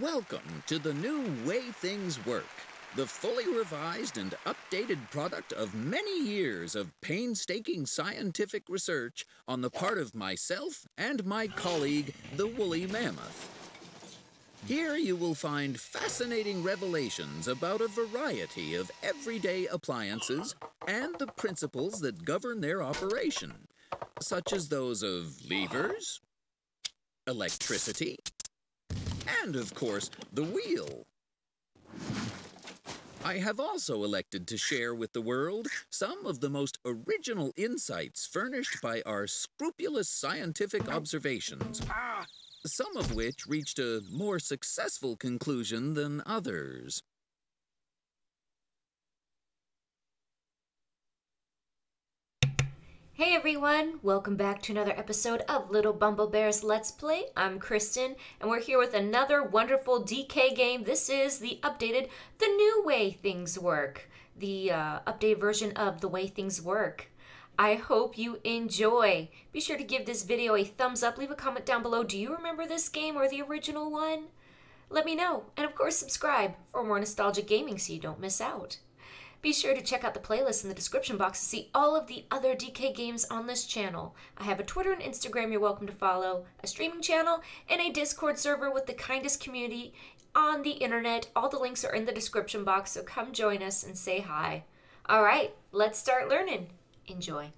Welcome to the new way things work, the fully revised and updated product of many years of painstaking scientific research on the part of myself and my colleague, the woolly mammoth. Here you will find fascinating revelations about a variety of everyday appliances and the principles that govern their operation, such as those of levers, electricity, and, of course, the wheel. I have also elected to share with the world some of the most original insights furnished by our scrupulous scientific observations, some of which reached a more successful conclusion than others. Hey everyone, welcome back to another episode of Little Bumble Bears Let's Play. I'm Kristen, and we're here with another wonderful DK game. This is the updated The New Way Things Work, the uh, updated version of The Way Things Work. I hope you enjoy. Be sure to give this video a thumbs up, leave a comment down below. Do you remember this game or the original one? Let me know, and of course, subscribe for more nostalgic gaming so you don't miss out. Be sure to check out the playlist in the description box to see all of the other DK games on this channel. I have a Twitter and Instagram you're welcome to follow, a streaming channel, and a Discord server with the kindest community on the internet. All the links are in the description box, so come join us and say hi. All right, let's start learning. Enjoy.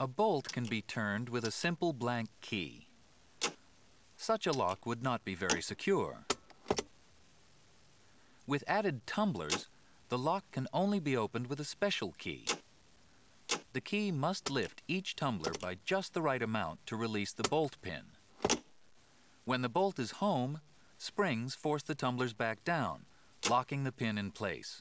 A bolt can be turned with a simple blank key. Such a lock would not be very secure. With added tumblers, the lock can only be opened with a special key. The key must lift each tumbler by just the right amount to release the bolt pin. When the bolt is home, springs force the tumblers back down, locking the pin in place.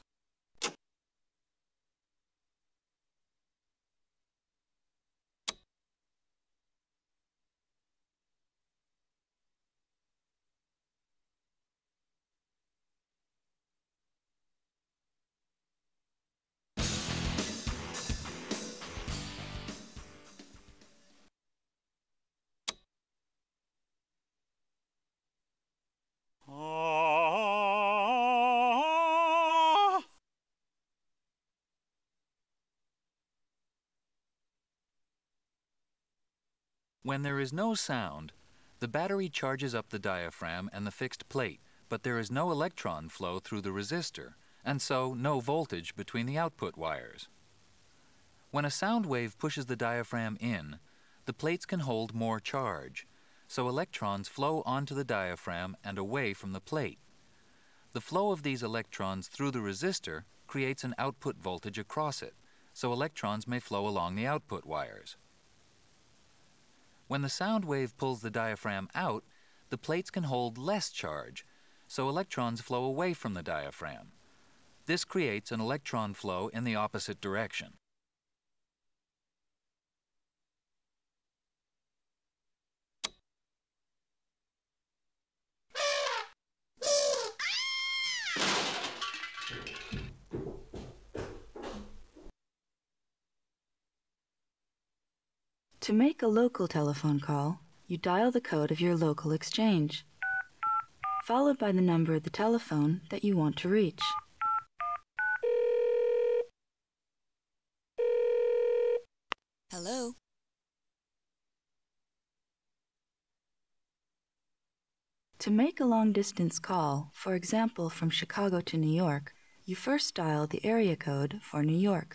When there is no sound, the battery charges up the diaphragm and the fixed plate, but there is no electron flow through the resistor, and so no voltage between the output wires. When a sound wave pushes the diaphragm in, the plates can hold more charge, so electrons flow onto the diaphragm and away from the plate. The flow of these electrons through the resistor creates an output voltage across it, so electrons may flow along the output wires. When the sound wave pulls the diaphragm out, the plates can hold less charge, so electrons flow away from the diaphragm. This creates an electron flow in the opposite direction. To make a local telephone call, you dial the code of your local exchange, followed by the number of the telephone that you want to reach. Hello? To make a long distance call, for example from Chicago to New York, you first dial the area code for New York.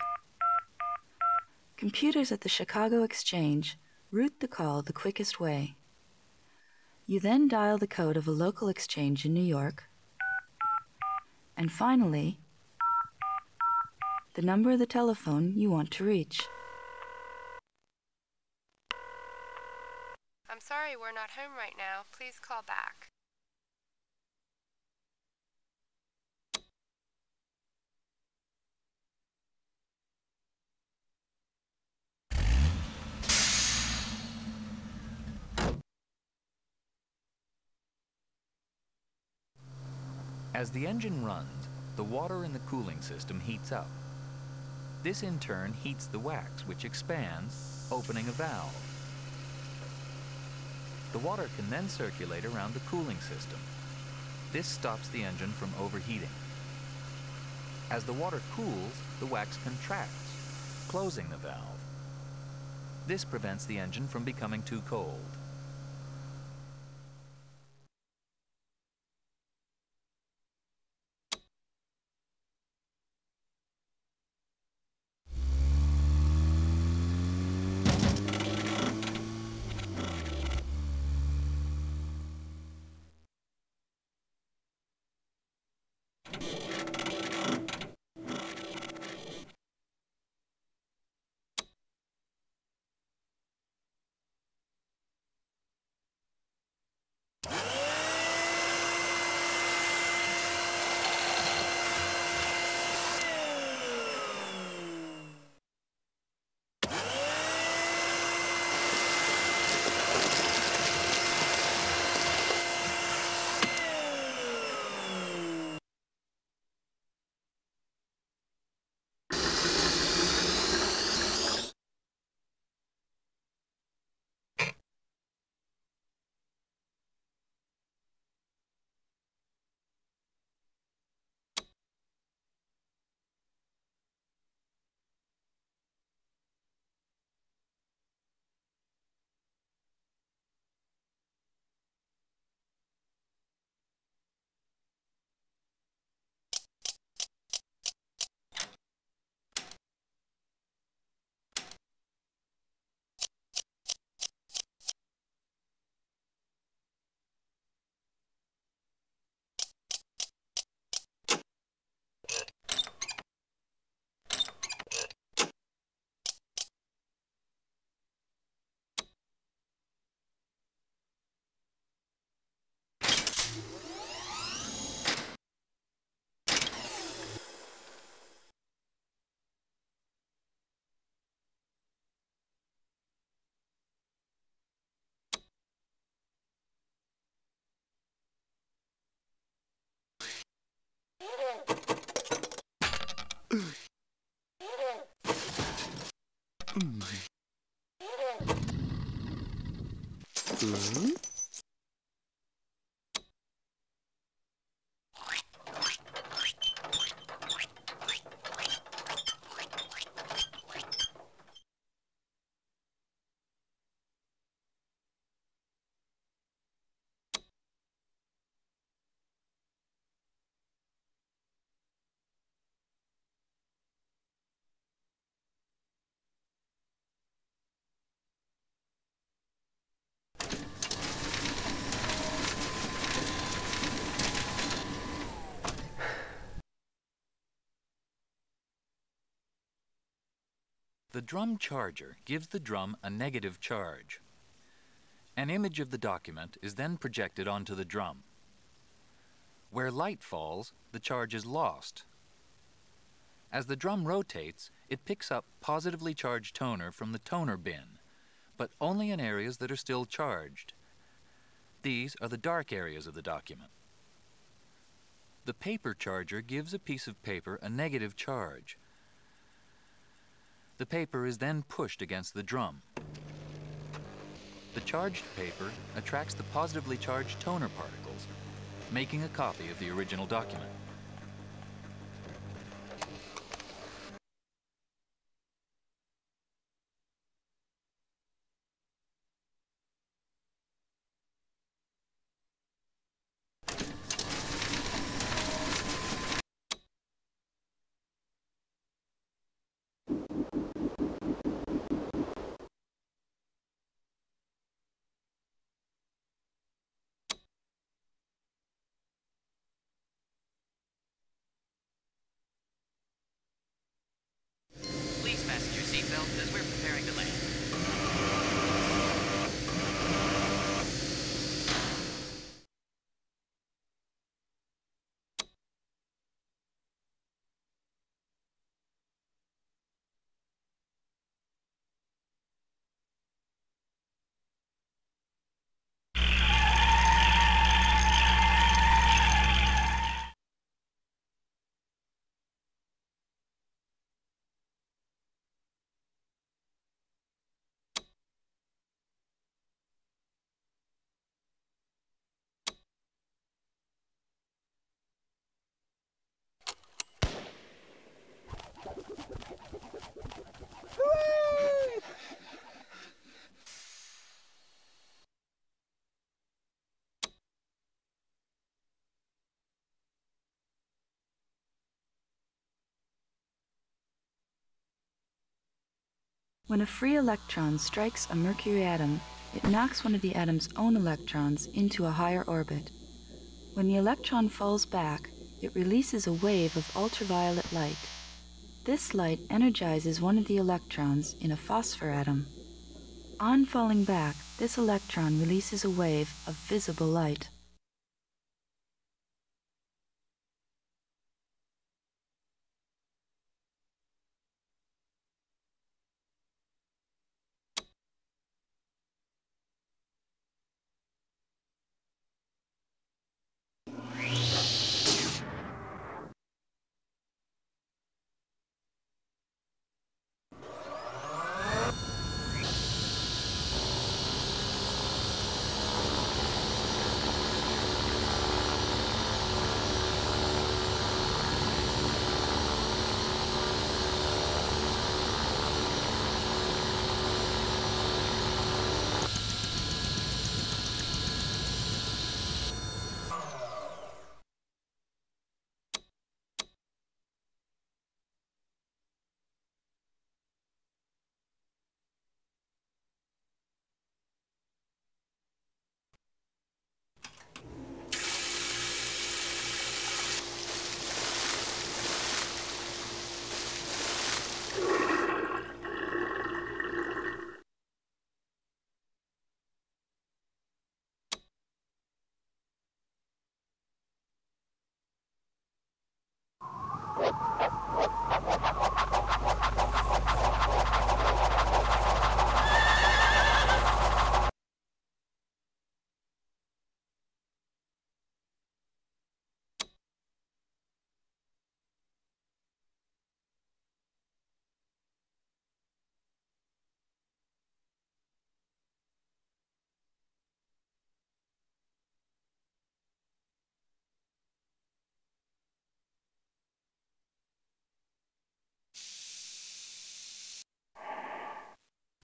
Computers at the Chicago Exchange route the call the quickest way. You then dial the code of a local exchange in New York. And finally, the number of the telephone you want to reach. I'm sorry we're not home right now. Please call back. As the engine runs, the water in the cooling system heats up. This in turn heats the wax, which expands, opening a valve. The water can then circulate around the cooling system. This stops the engine from overheating. As the water cools, the wax contracts, closing the valve. This prevents the engine from becoming too cold. Ugh. The drum charger gives the drum a negative charge. An image of the document is then projected onto the drum. Where light falls, the charge is lost. As the drum rotates, it picks up positively charged toner from the toner bin, but only in areas that are still charged. These are the dark areas of the document. The paper charger gives a piece of paper a negative charge, the paper is then pushed against the drum. The charged paper attracts the positively charged toner particles, making a copy of the original document. Please fasten your seatbelts as we're preparing to land. When a free electron strikes a mercury atom, it knocks one of the atom's own electrons into a higher orbit. When the electron falls back, it releases a wave of ultraviolet light. This light energizes one of the electrons in a phosphor atom. On falling back, this electron releases a wave of visible light.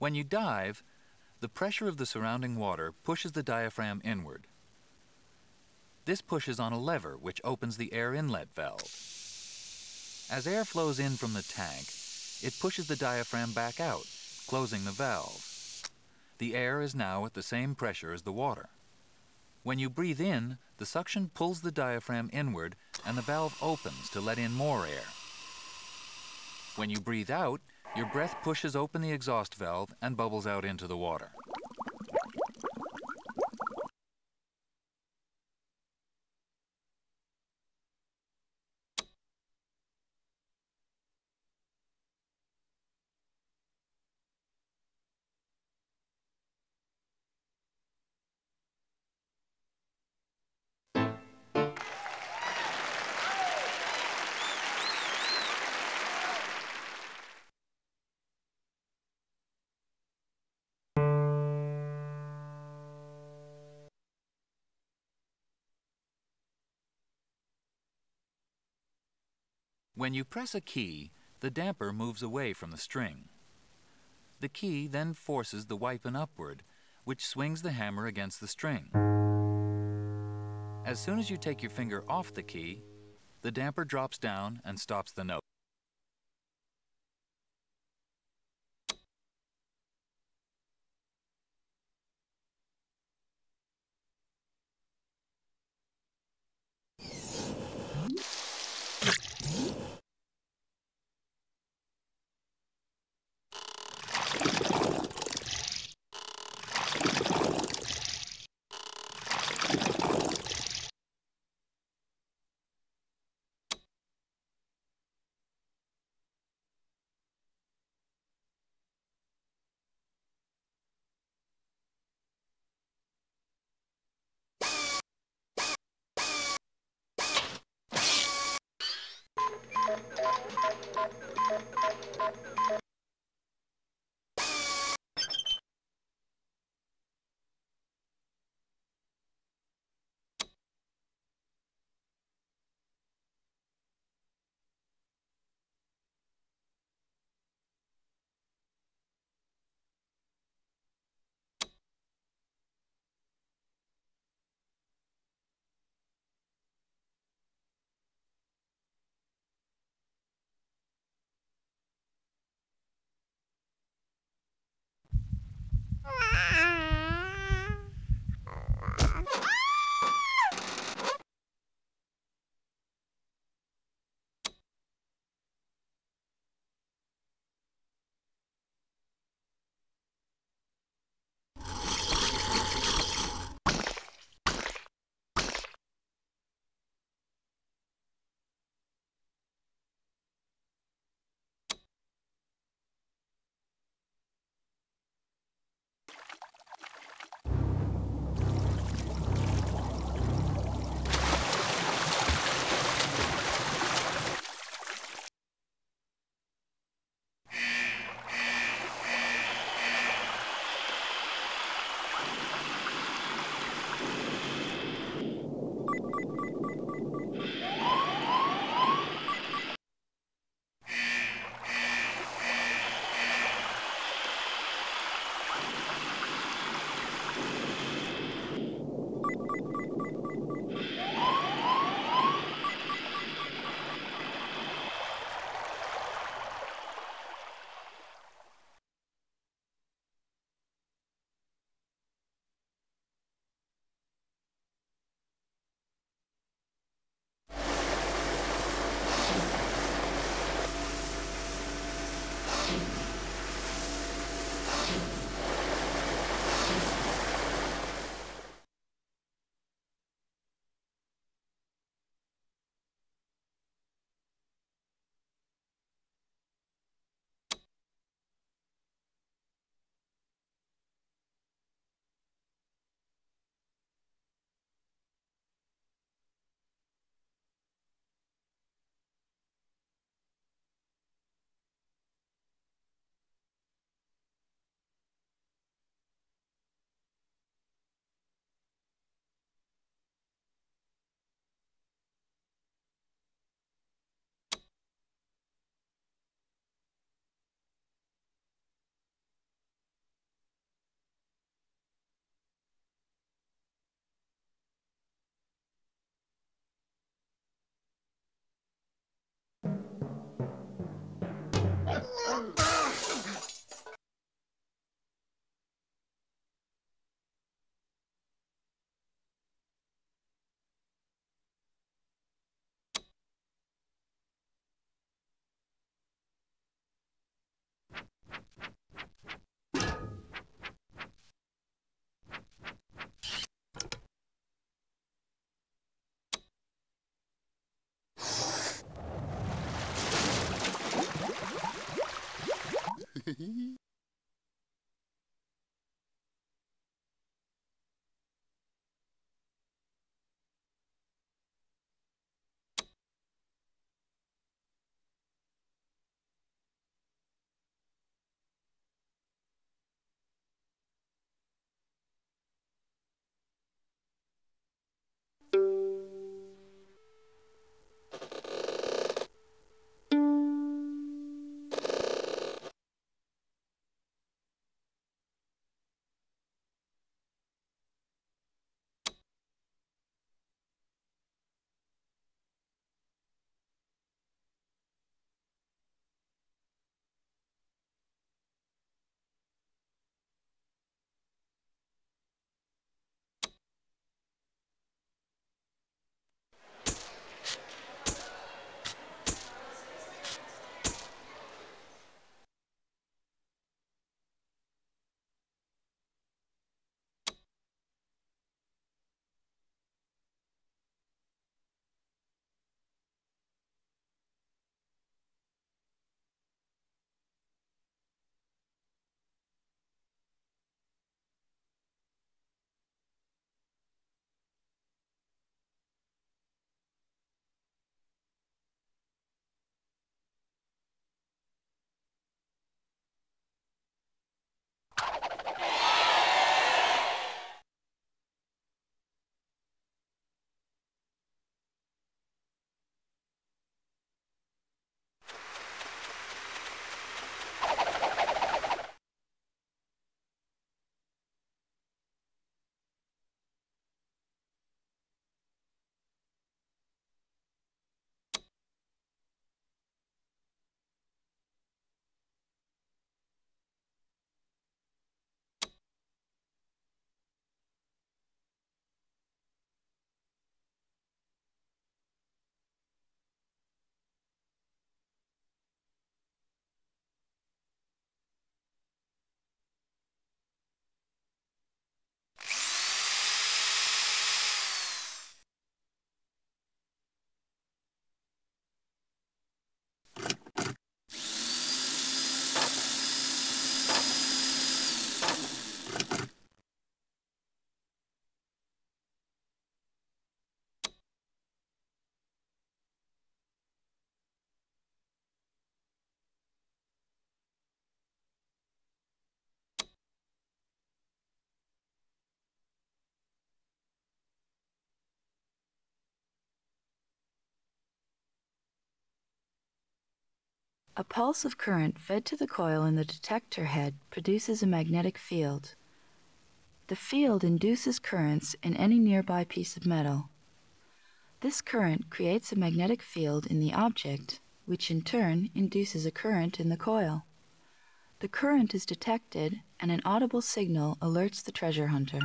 When you dive, the pressure of the surrounding water pushes the diaphragm inward. This pushes on a lever which opens the air inlet valve. As air flows in from the tank, it pushes the diaphragm back out, closing the valve. The air is now at the same pressure as the water. When you breathe in, the suction pulls the diaphragm inward and the valve opens to let in more air. When you breathe out, your breath pushes open the exhaust valve and bubbles out into the water. When you press a key, the damper moves away from the string. The key then forces the wippen upward, which swings the hammer against the string. As soon as you take your finger off the key, the damper drops down and stops the note. Mm-hmm. A pulse of current fed to the coil in the detector head produces a magnetic field. The field induces currents in any nearby piece of metal. This current creates a magnetic field in the object, which in turn induces a current in the coil. The current is detected and an audible signal alerts the treasure hunter.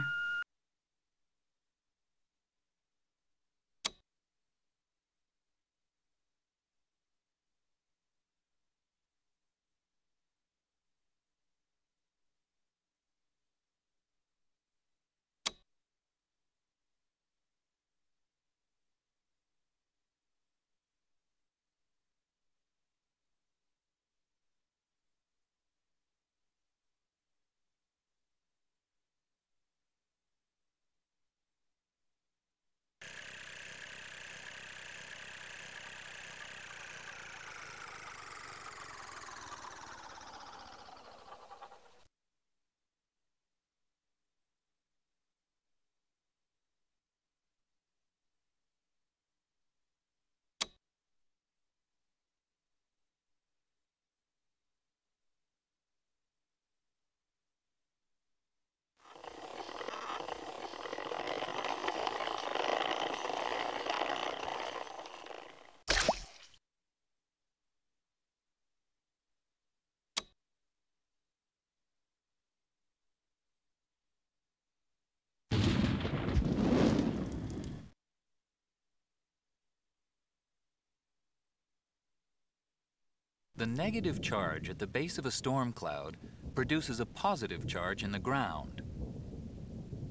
The negative charge at the base of a storm cloud produces a positive charge in the ground.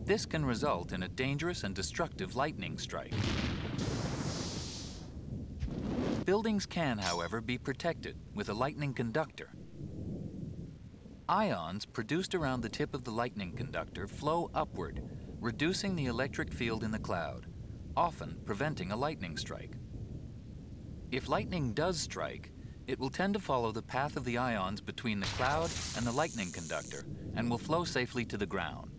This can result in a dangerous and destructive lightning strike. Buildings can, however, be protected with a lightning conductor. Ions produced around the tip of the lightning conductor flow upward, reducing the electric field in the cloud, often preventing a lightning strike. If lightning does strike, it will tend to follow the path of the ions between the cloud and the lightning conductor and will flow safely to the ground.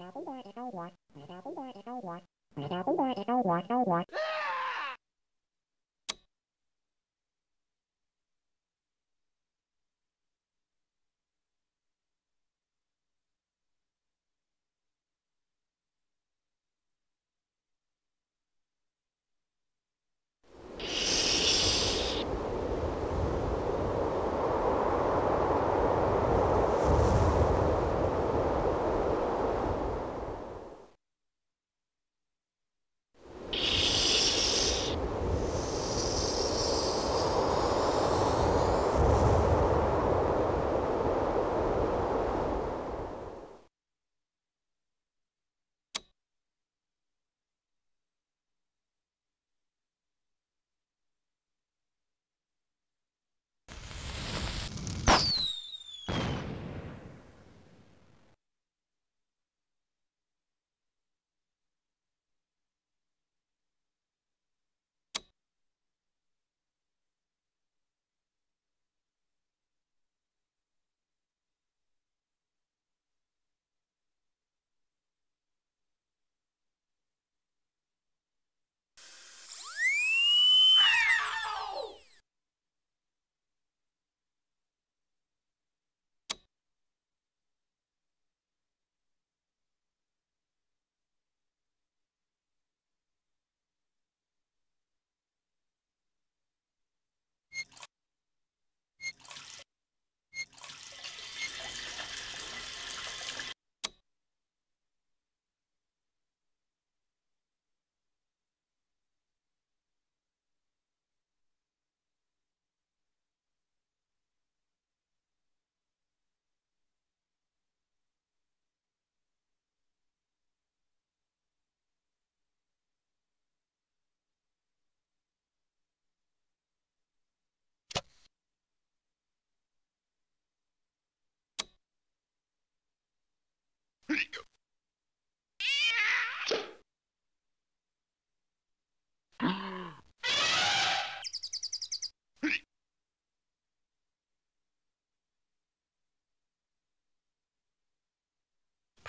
Mày ra cũng ra, tao quạt. Mày ra cũng ra, tao quạt. Mày ra cũng ra, tao quạt, tao quạt.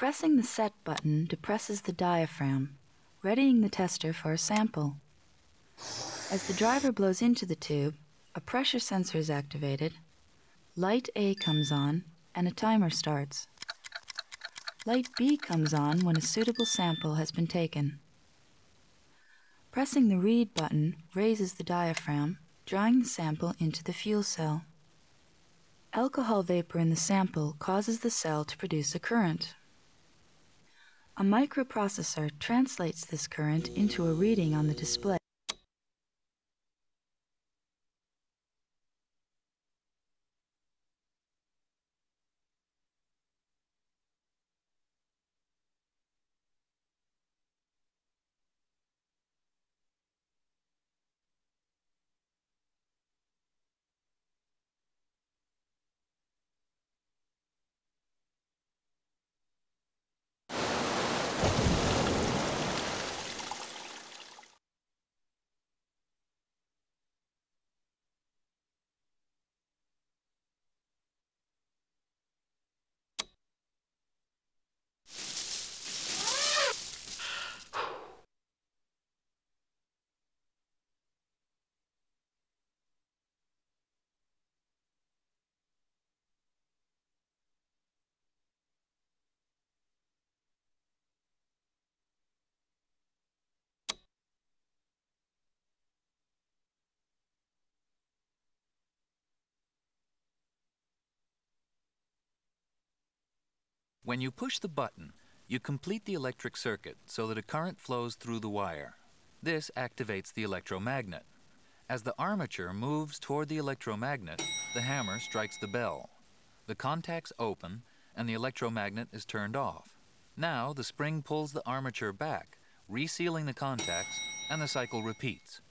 Pressing the Set button depresses the diaphragm, readying the tester for a sample. As the driver blows into the tube, a pressure sensor is activated, Light A comes on and a timer starts. Light B comes on when a suitable sample has been taken. Pressing the read button raises the diaphragm, drawing the sample into the fuel cell. Alcohol vapor in the sample causes the cell to produce a current. A microprocessor translates this current into a reading on the display. When you push the button, you complete the electric circuit so that a current flows through the wire. This activates the electromagnet. As the armature moves toward the electromagnet, the hammer strikes the bell. The contacts open and the electromagnet is turned off. Now the spring pulls the armature back, resealing the contacts, and the cycle repeats.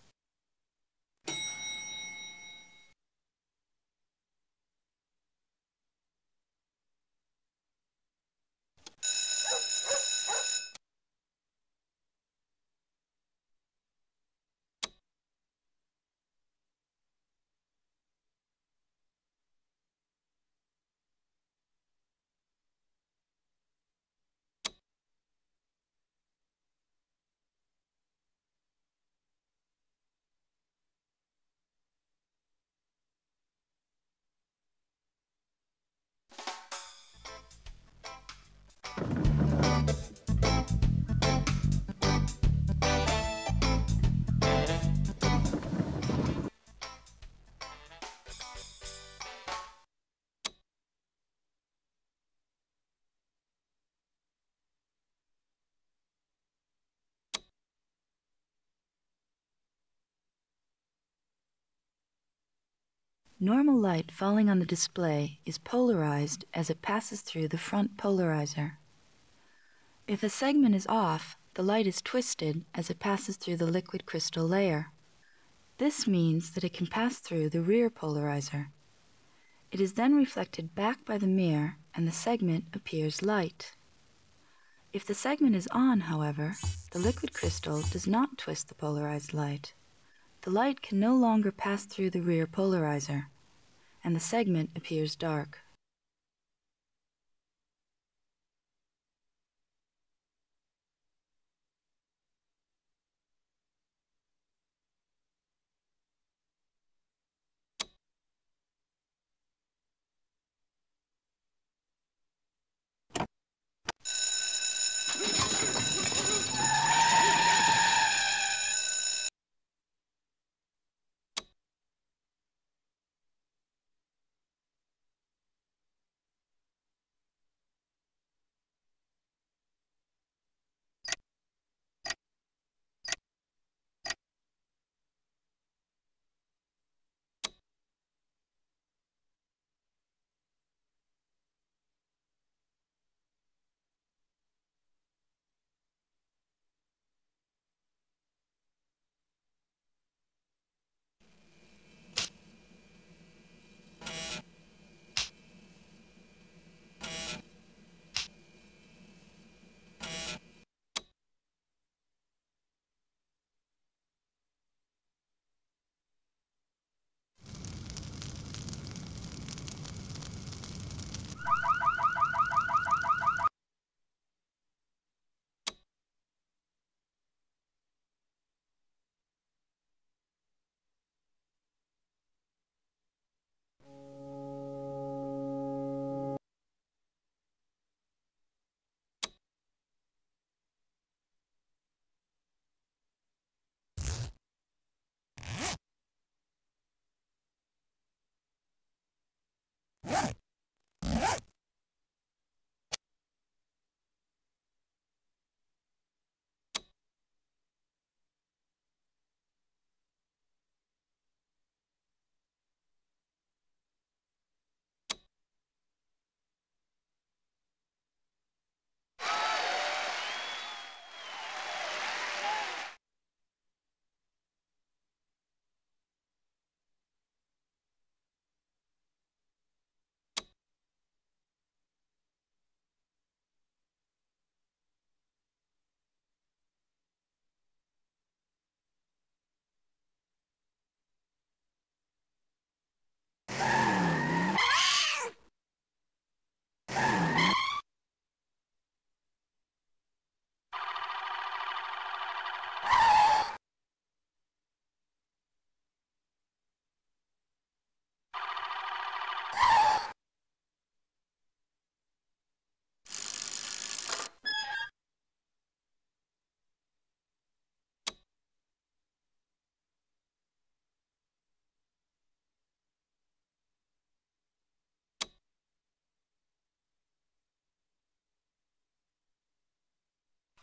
Normal light falling on the display is polarized as it passes through the front polarizer. If a segment is off, the light is twisted as it passes through the liquid crystal layer. This means that it can pass through the rear polarizer. It is then reflected back by the mirror and the segment appears light. If the segment is on, however, the liquid crystal does not twist the polarized light. The light can no longer pass through the rear polarizer, and the segment appears dark.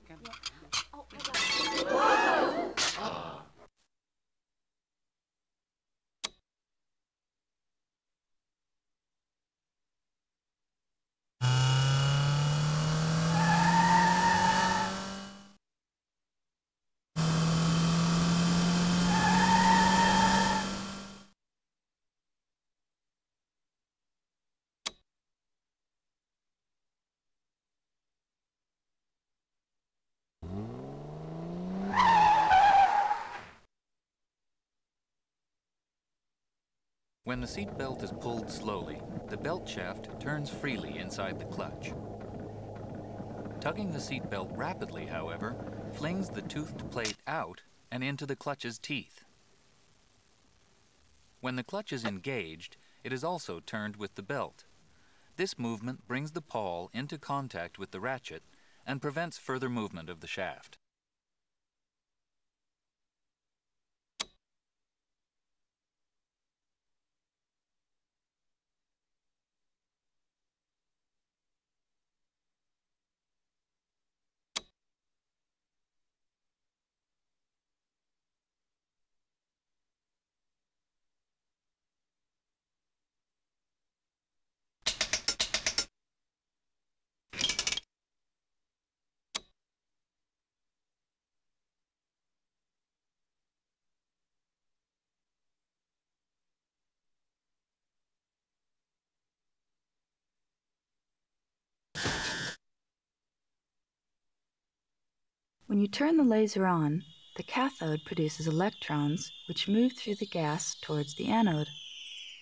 second. Yeah. When the seat belt is pulled slowly, the belt shaft turns freely inside the clutch. Tugging the seat belt rapidly, however, flings the toothed plate out and into the clutch's teeth. When the clutch is engaged, it is also turned with the belt. This movement brings the pawl into contact with the ratchet and prevents further movement of the shaft. When you turn the laser on, the cathode produces electrons which move through the gas towards the anode.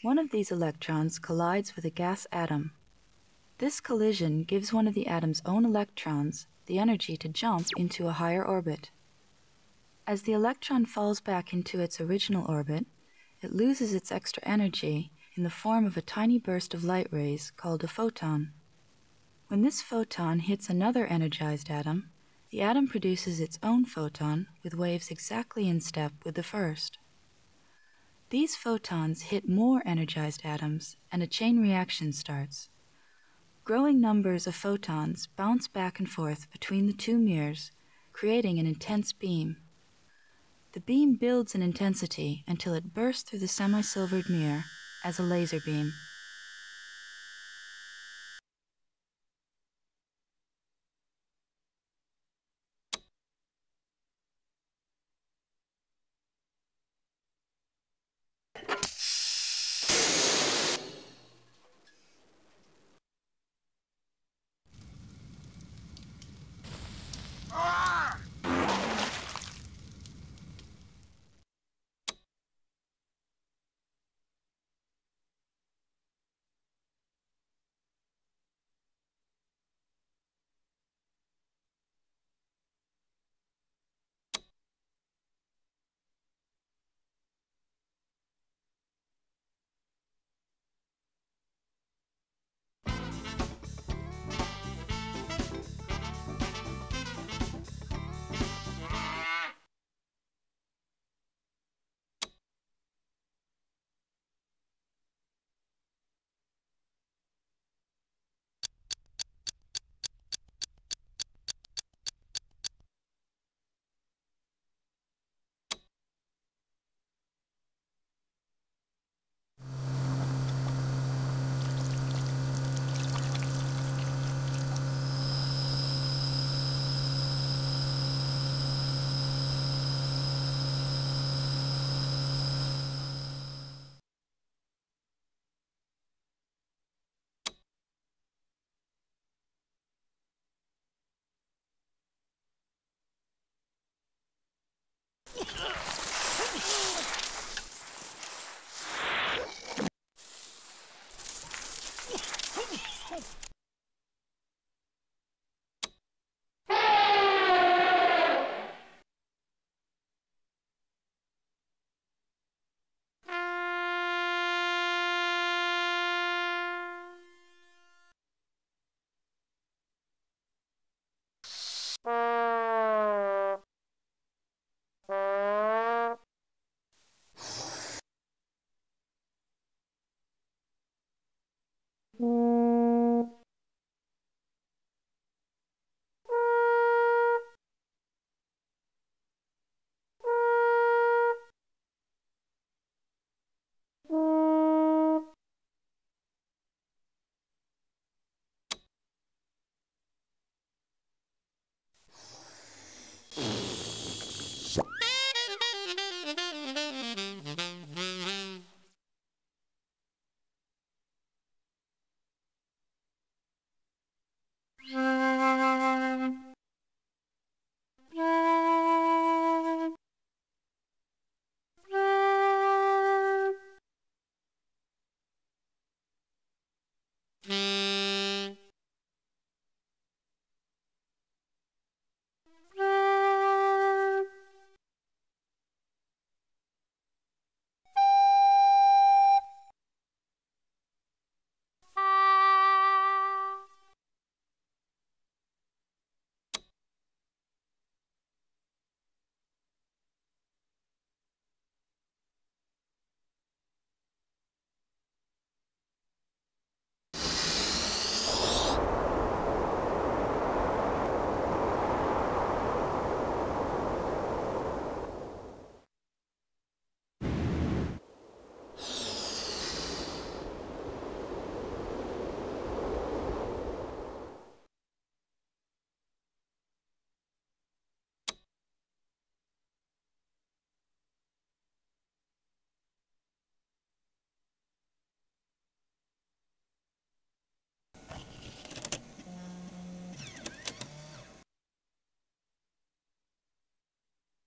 One of these electrons collides with a gas atom. This collision gives one of the atom's own electrons the energy to jump into a higher orbit. As the electron falls back into its original orbit, it loses its extra energy in the form of a tiny burst of light rays called a photon. When this photon hits another energized atom, the atom produces its own photon with waves exactly in step with the first. These photons hit more energized atoms and a chain reaction starts. Growing numbers of photons bounce back and forth between the two mirrors, creating an intense beam. The beam builds in intensity until it bursts through the semi-silvered mirror as a laser beam.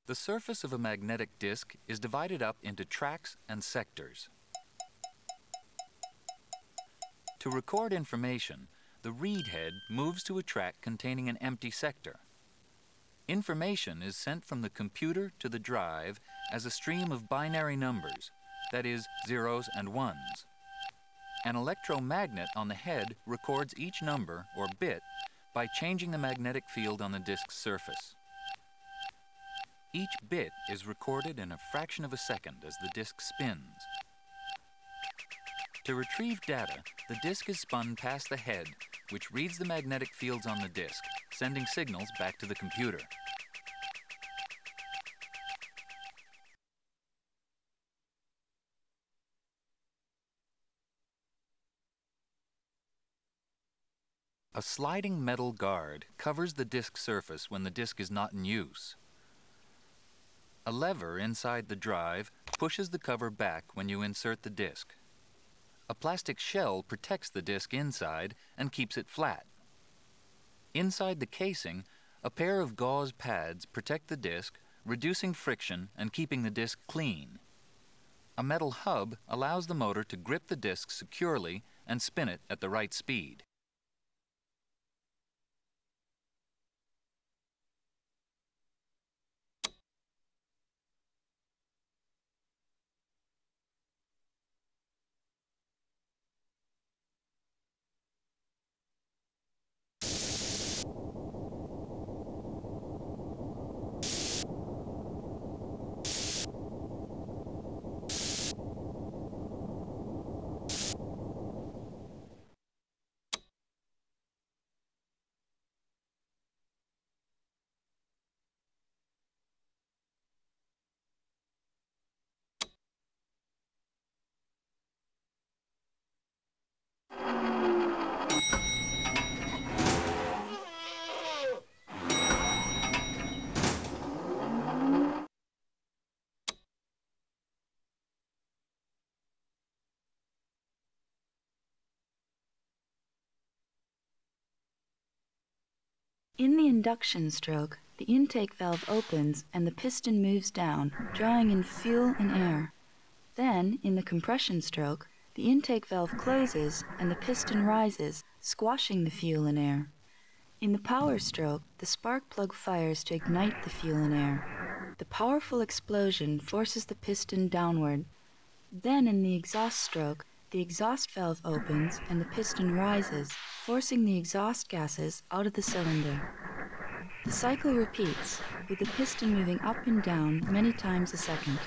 The surface of a magnetic disk is divided up into tracks and sectors. To record information, the read head moves to a track containing an empty sector. Information is sent from the computer to the drive as a stream of binary numbers, that is, zeros and ones. An electromagnet on the head records each number, or bit, by changing the magnetic field on the disk's surface. Each bit is recorded in a fraction of a second as the disk spins. To retrieve data, the disk is spun past the head, which reads the magnetic fields on the disk, sending signals back to the computer. A sliding metal guard covers the disk surface when the disk is not in use. A lever inside the drive pushes the cover back when you insert the disk. A plastic shell protects the disk inside and keeps it flat. Inside the casing, a pair of gauze pads protect the disk, reducing friction and keeping the disk clean. A metal hub allows the motor to grip the disk securely and spin it at the right speed. In the induction stroke, the intake valve opens and the piston moves down, drawing in fuel and air. Then, in the compression stroke, the intake valve closes and the piston rises, squashing the fuel and air. In the power stroke, the spark plug fires to ignite the fuel and air. The powerful explosion forces the piston downward. Then, in the exhaust stroke, the exhaust valve opens and the piston rises, forcing the exhaust gases out of the cylinder. The cycle repeats, with the piston moving up and down many times a second.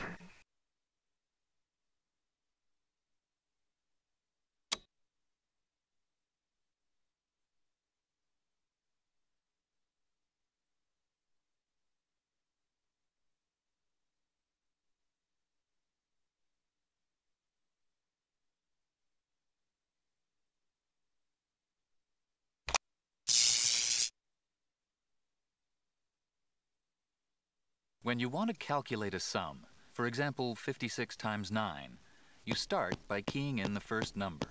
When you want to calculate a sum, for example 56 times 9, you start by keying in the first number.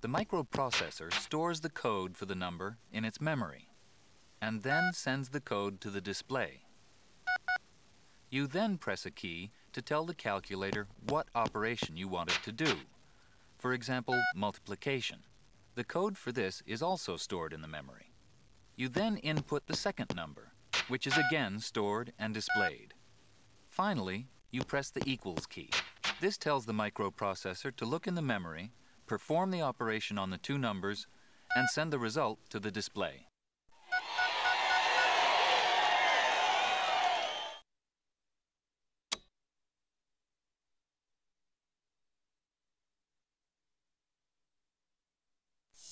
The microprocessor stores the code for the number in its memory and then sends the code to the display. You then press a key to tell the calculator what operation you want it to do. For example, multiplication. The code for this is also stored in the memory. You then input the second number which is again stored and displayed. Finally, you press the equals key. This tells the microprocessor to look in the memory, perform the operation on the two numbers, and send the result to the display.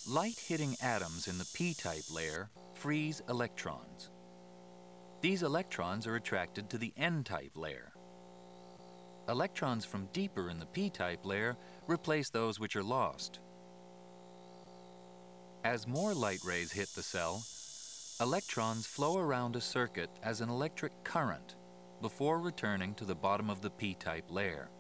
Light hitting atoms in the p-type layer frees electrons. These electrons are attracted to the n-type layer. Electrons from deeper in the p-type layer replace those which are lost. As more light rays hit the cell, electrons flow around a circuit as an electric current before returning to the bottom of the p-type layer.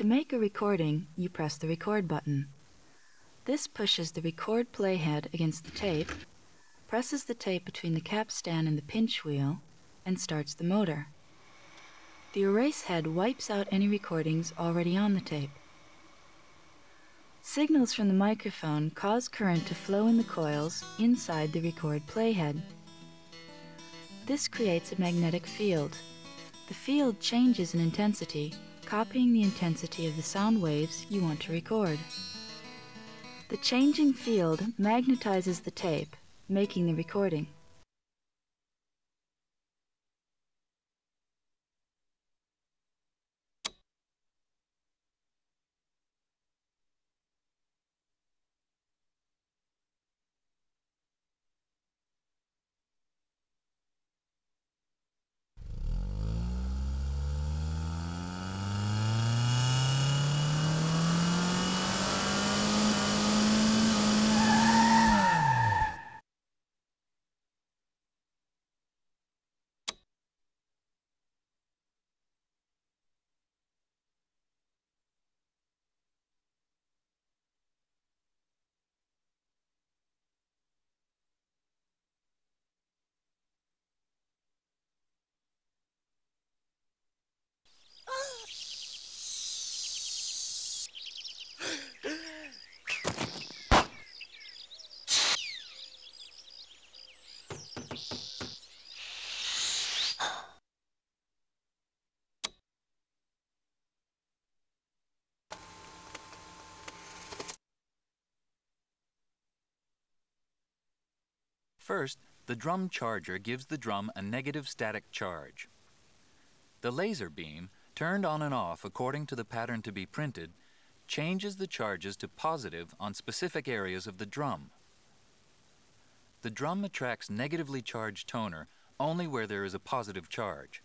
To make a recording, you press the record button. This pushes the record playhead against the tape, presses the tape between the capstan and the pinch wheel, and starts the motor. The erase head wipes out any recordings already on the tape. Signals from the microphone cause current to flow in the coils inside the record playhead. This creates a magnetic field. The field changes in intensity, copying the intensity of the sound waves you want to record. The changing field magnetizes the tape, making the recording. First, the drum charger gives the drum a negative static charge. The laser beam, turned on and off according to the pattern to be printed, changes the charges to positive on specific areas of the drum. The drum attracts negatively charged toner only where there is a positive charge.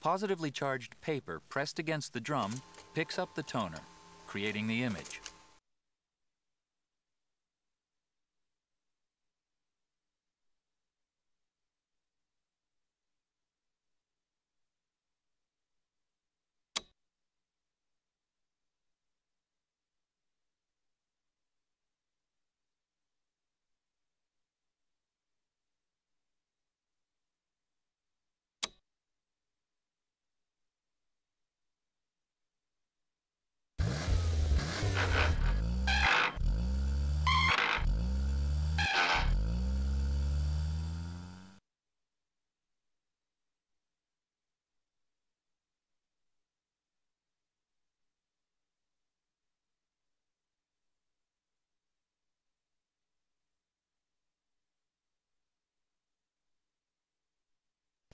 Positively charged paper pressed against the drum picks up the toner, creating the image.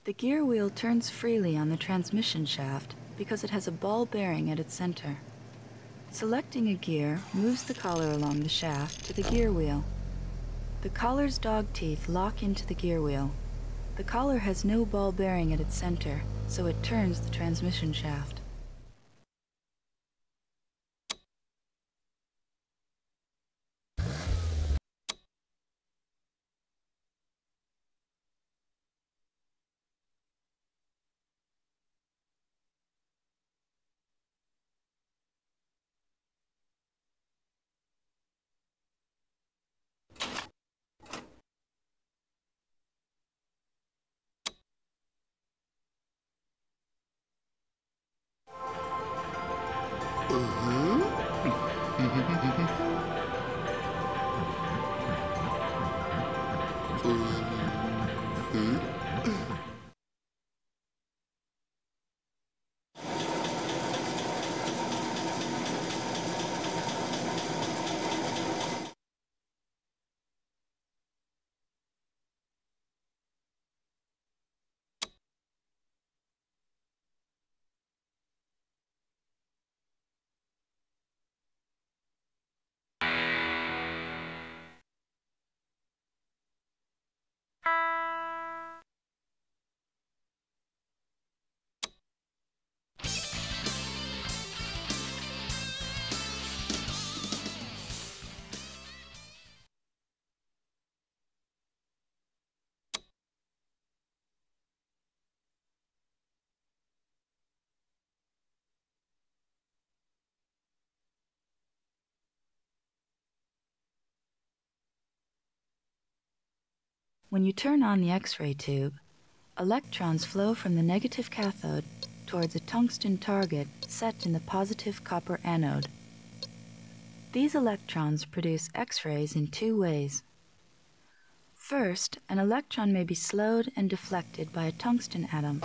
The gear wheel turns freely on the transmission shaft because it has a ball bearing at its center. Selecting a gear moves the collar along the shaft to the gear wheel. The collar's dog teeth lock into the gear wheel. The collar has no ball bearing at its center, so it turns the transmission shaft. Mm-hmm. mm-hmm. mm-hmm. When you turn on the X-ray tube, electrons flow from the negative cathode towards a tungsten target set in the positive copper anode. These electrons produce X-rays in two ways. First, an electron may be slowed and deflected by a tungsten atom,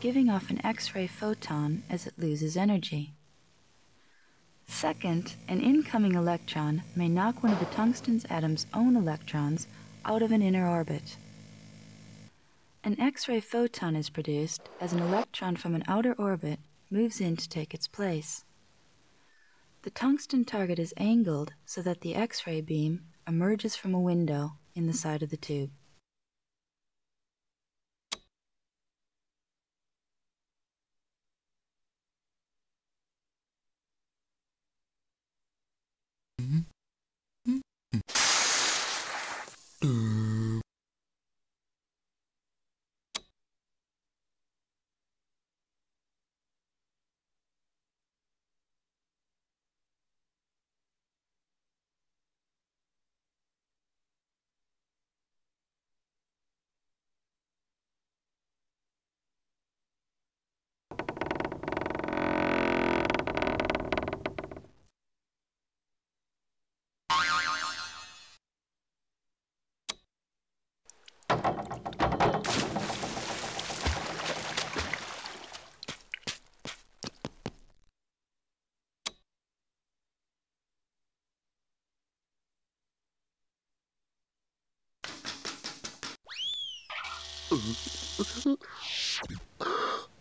giving off an X-ray photon as it loses energy. Second, an incoming electron may knock one of the tungsten's atom's own electrons out of an inner orbit. An X-ray photon is produced as an electron from an outer orbit moves in to take its place. The tungsten target is angled so that the X-ray beam emerges from a window in the side of the tube.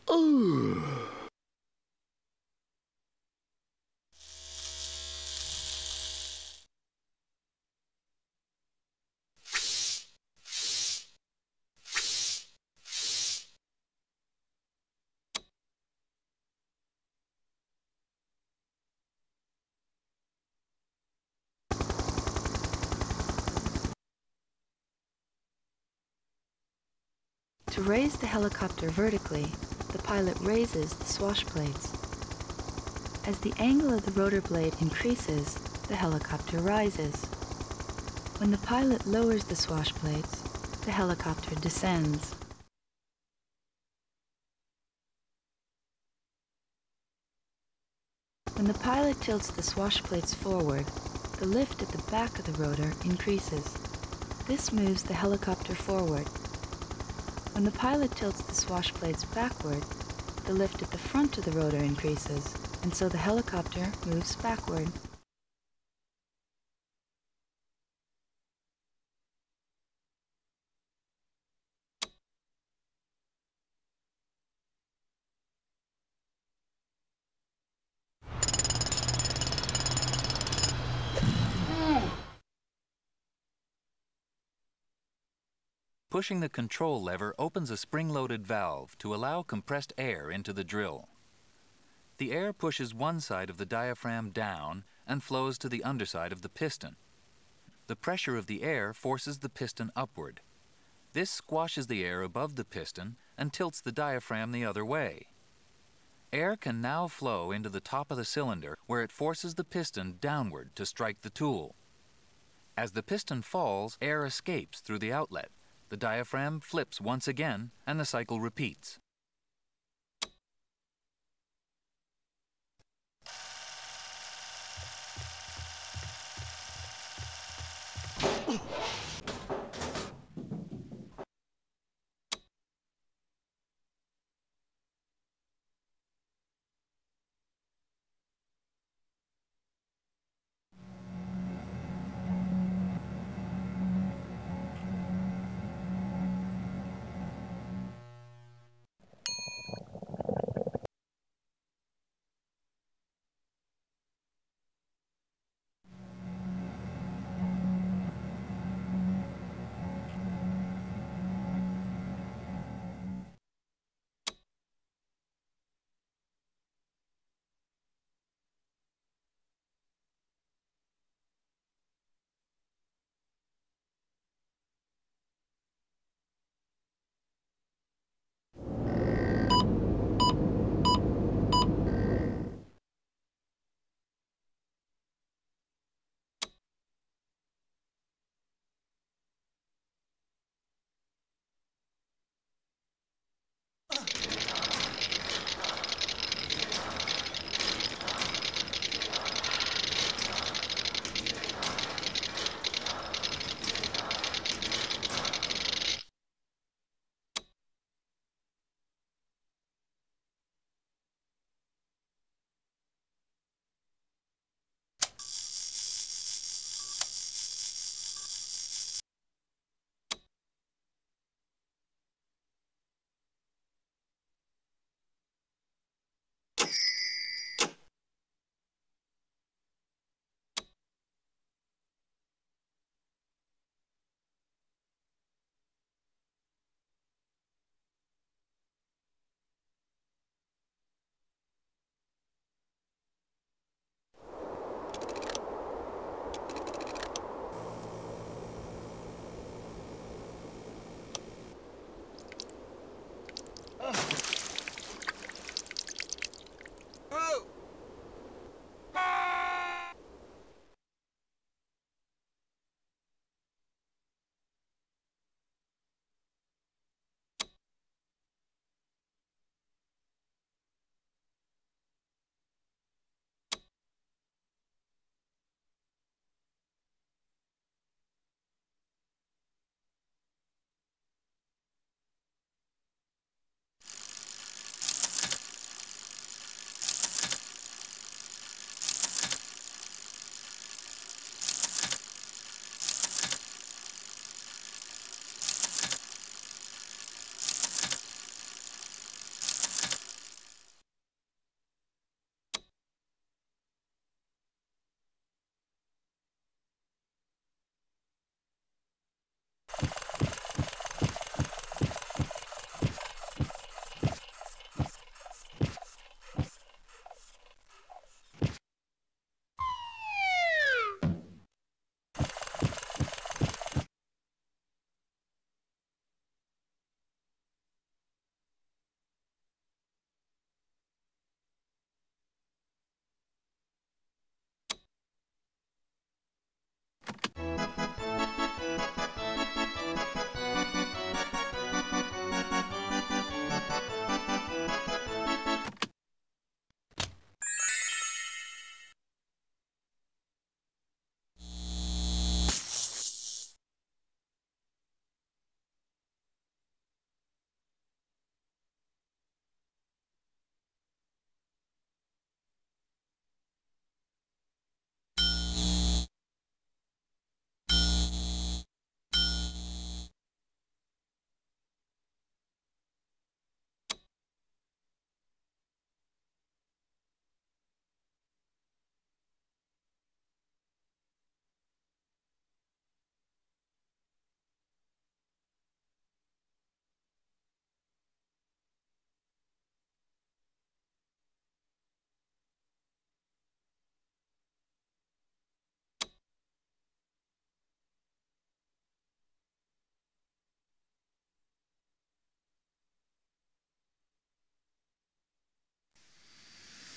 oh. To raise the helicopter vertically, the pilot raises the swash plates. As the angle of the rotor blade increases, the helicopter rises. When the pilot lowers the swash plates, the helicopter descends. When the pilot tilts the swash plates forward, the lift at the back of the rotor increases. This moves the helicopter forward. When the pilot tilts the swash plates backward, the lift at the front of the rotor increases, and so the helicopter moves backward. Pushing the control lever opens a spring-loaded valve to allow compressed air into the drill. The air pushes one side of the diaphragm down and flows to the underside of the piston. The pressure of the air forces the piston upward. This squashes the air above the piston and tilts the diaphragm the other way. Air can now flow into the top of the cylinder where it forces the piston downward to strike the tool. As the piston falls, air escapes through the outlet. The diaphragm flips once again and the cycle repeats.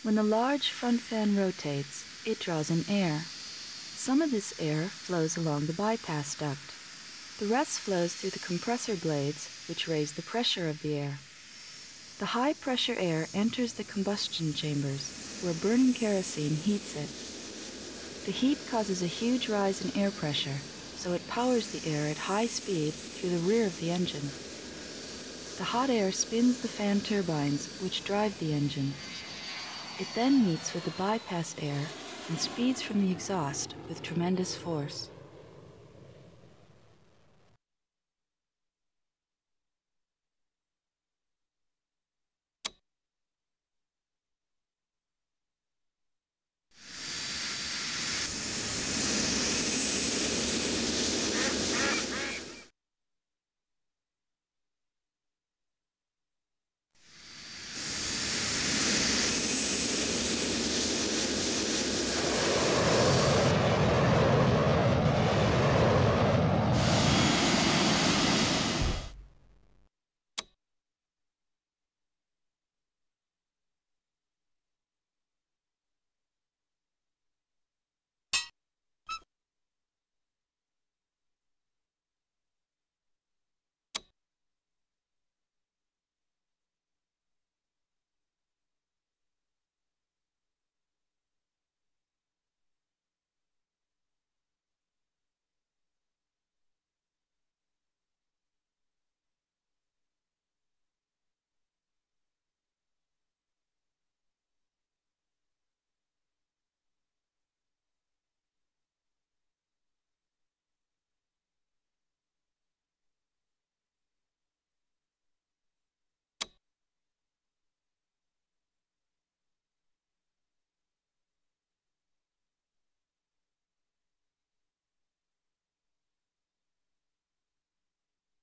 When the large front fan rotates, it draws in air. Some of this air flows along the bypass duct. The rest flows through the compressor blades, which raise the pressure of the air. The high pressure air enters the combustion chambers, where burning kerosene heats it. The heat causes a huge rise in air pressure, so it powers the air at high speed through the rear of the engine. The hot air spins the fan turbines, which drive the engine. It then meets with the bypass air and speeds from the exhaust with tremendous force.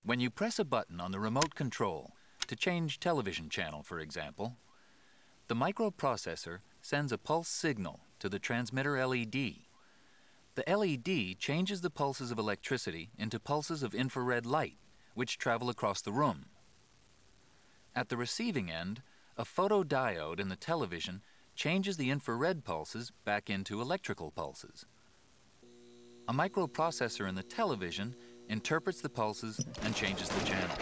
When you press a button on the remote control, to change television channel for example, the microprocessor sends a pulse signal to the transmitter LED. The LED changes the pulses of electricity into pulses of infrared light, which travel across the room. At the receiving end, a photodiode in the television changes the infrared pulses back into electrical pulses. A microprocessor in the television interprets the pulses and changes the channel.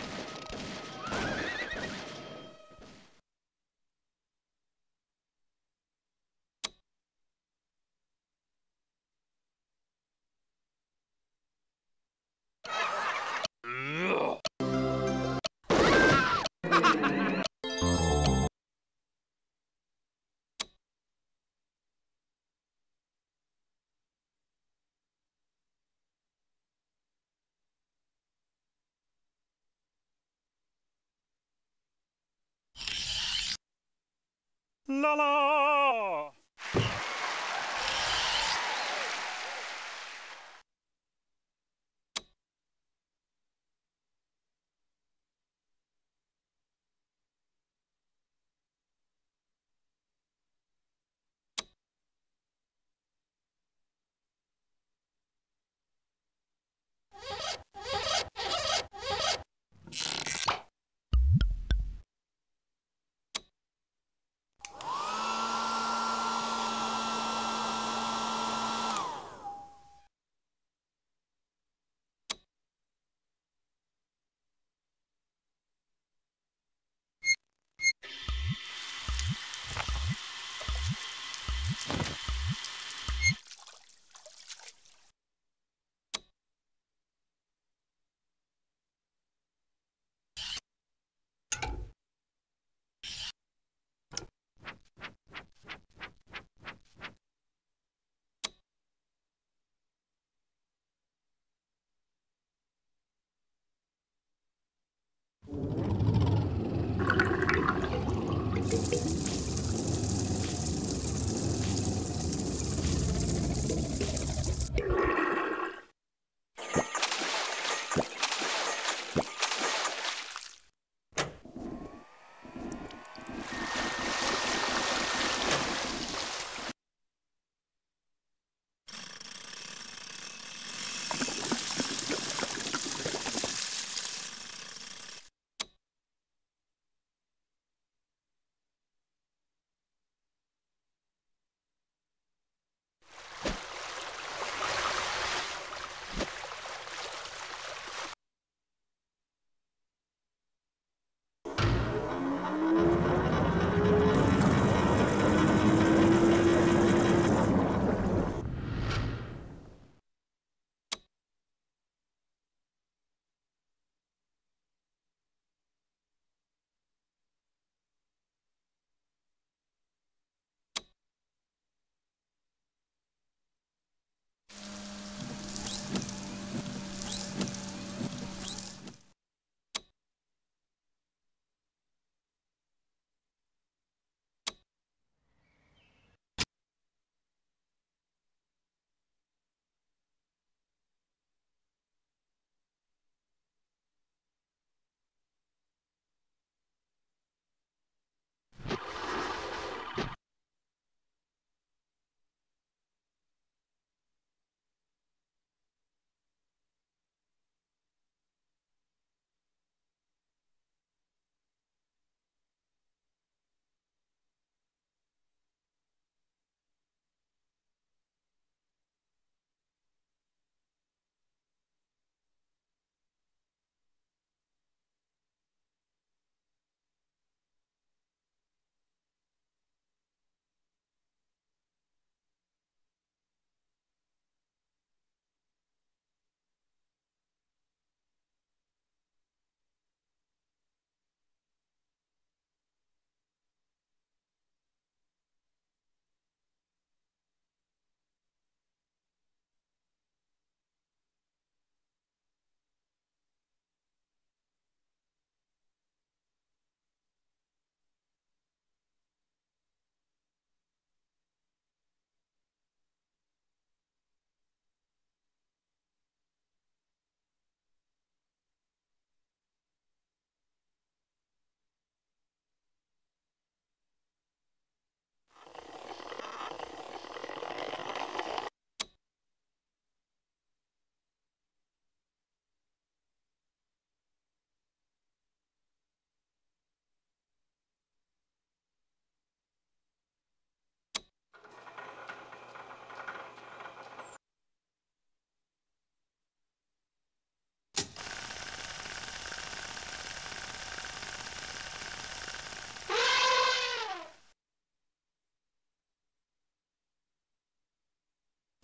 La la!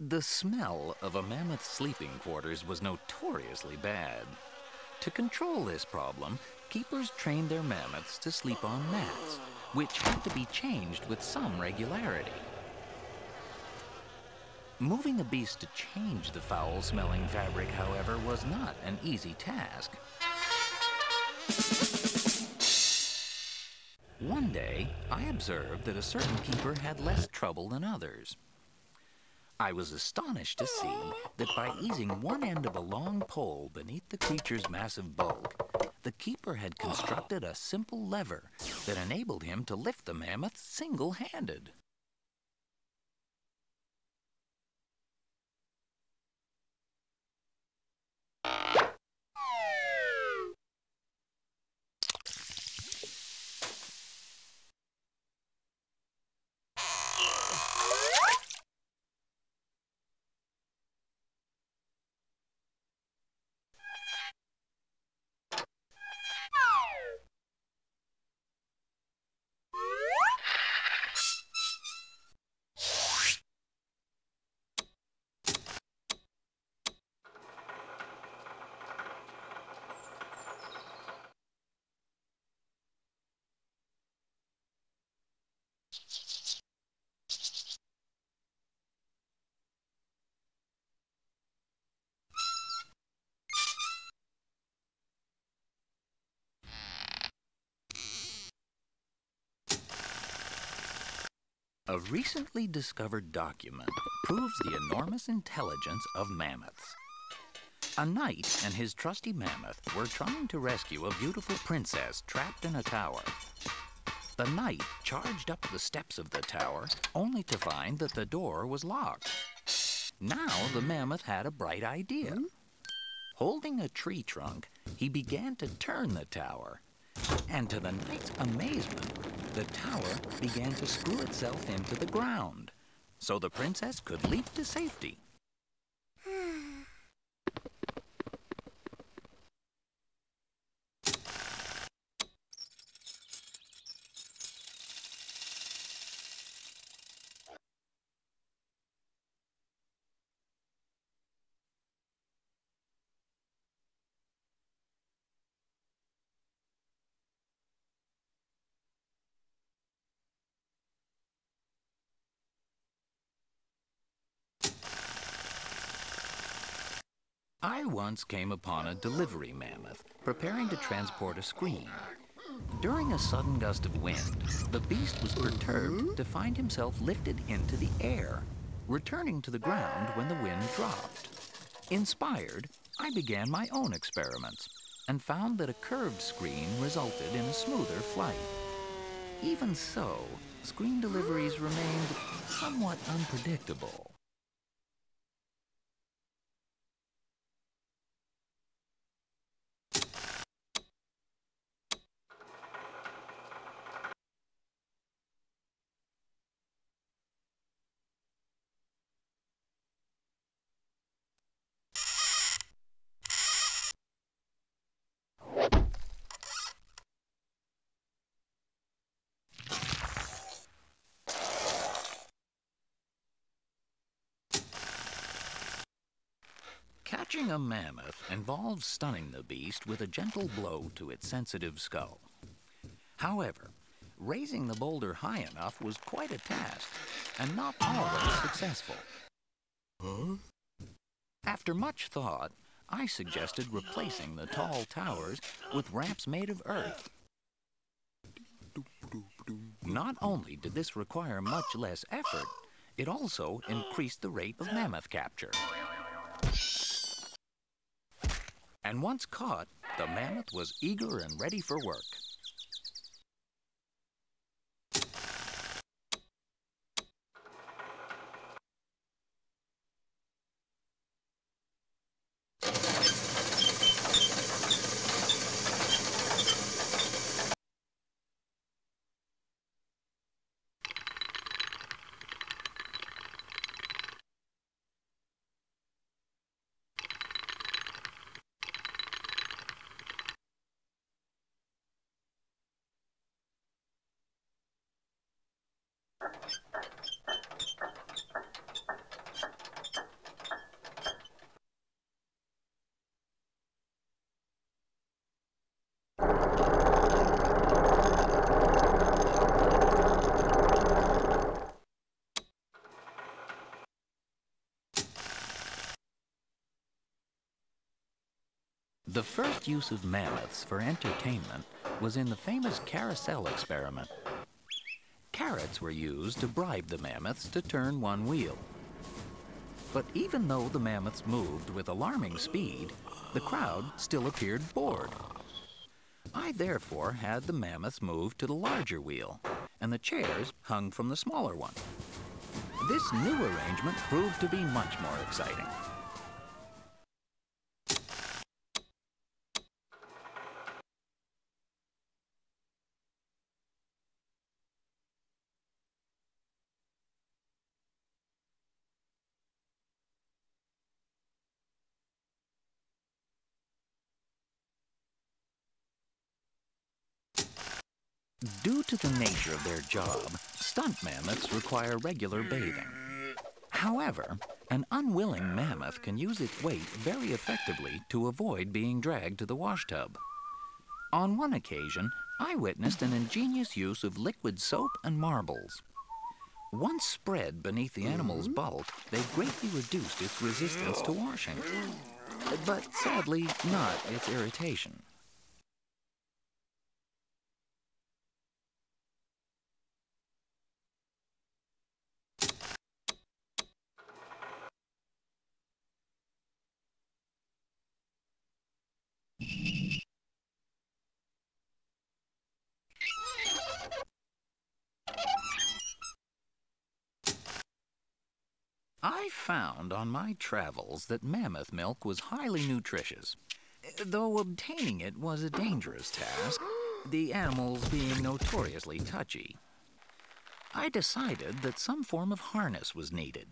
The smell of a mammoth sleeping quarters was notoriously bad. To control this problem, keepers trained their mammoths to sleep on mats, which had to be changed with some regularity. Moving a beast to change the foul-smelling fabric, however, was not an easy task. One day, I observed that a certain keeper had less trouble than others. I was astonished to see that by easing one end of a long pole beneath the creature's massive bulk, the keeper had constructed a simple lever that enabled him to lift the mammoth single-handed. A recently discovered document proves the enormous intelligence of mammoths. A knight and his trusty mammoth were trying to rescue a beautiful princess trapped in a tower. The knight charged up the steps of the tower only to find that the door was locked. Now the mammoth had a bright idea. Holding a tree trunk, he began to turn the tower. And to the knight's amazement, the tower began to screw itself into the ground, so the princess could leap to safety. I once came upon a delivery mammoth preparing to transport a screen. During a sudden gust of wind, the beast was perturbed to find himself lifted into the air, returning to the ground when the wind dropped. Inspired, I began my own experiments and found that a curved screen resulted in a smoother flight. Even so, screen deliveries remained somewhat unpredictable. Catching a mammoth involves stunning the beast with a gentle blow to its sensitive skull. However, raising the boulder high enough was quite a task, and not always successful. After much thought, I suggested replacing the tall towers with ramps made of earth. Not only did this require much less effort, it also increased the rate of mammoth capture. And once caught, the mammoth was eager and ready for work. The first use of mammoths for entertainment was in the famous carousel experiment. Carrots were used to bribe the mammoths to turn one wheel. But even though the mammoths moved with alarming speed, the crowd still appeared bored. I therefore had the mammoths move to the larger wheel, and the chairs hung from the smaller one. This new arrangement proved to be much more exciting. Due to the nature of their job, stunt mammoths require regular bathing. However, an unwilling mammoth can use its weight very effectively to avoid being dragged to the wash tub. On one occasion, I witnessed an ingenious use of liquid soap and marbles. Once spread beneath the animal's mm-hmm. bulk, they greatly reduced its resistance to washing, but sadly not its irritation. I found on my travels that mammoth milk was highly nutritious, though obtaining it was a dangerous task, the animals being notoriously touchy. I decided that some form of harness was needed.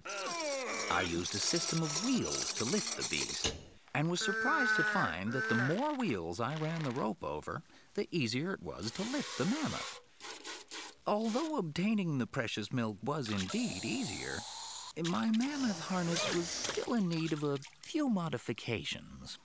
I used a system of wheels to lift the beast, and was surprised to find that the more wheels I ran the rope over, the easier it was to lift the mammoth. Although obtaining the precious milk was indeed easier, my mammoth harness was still in need of a few modifications.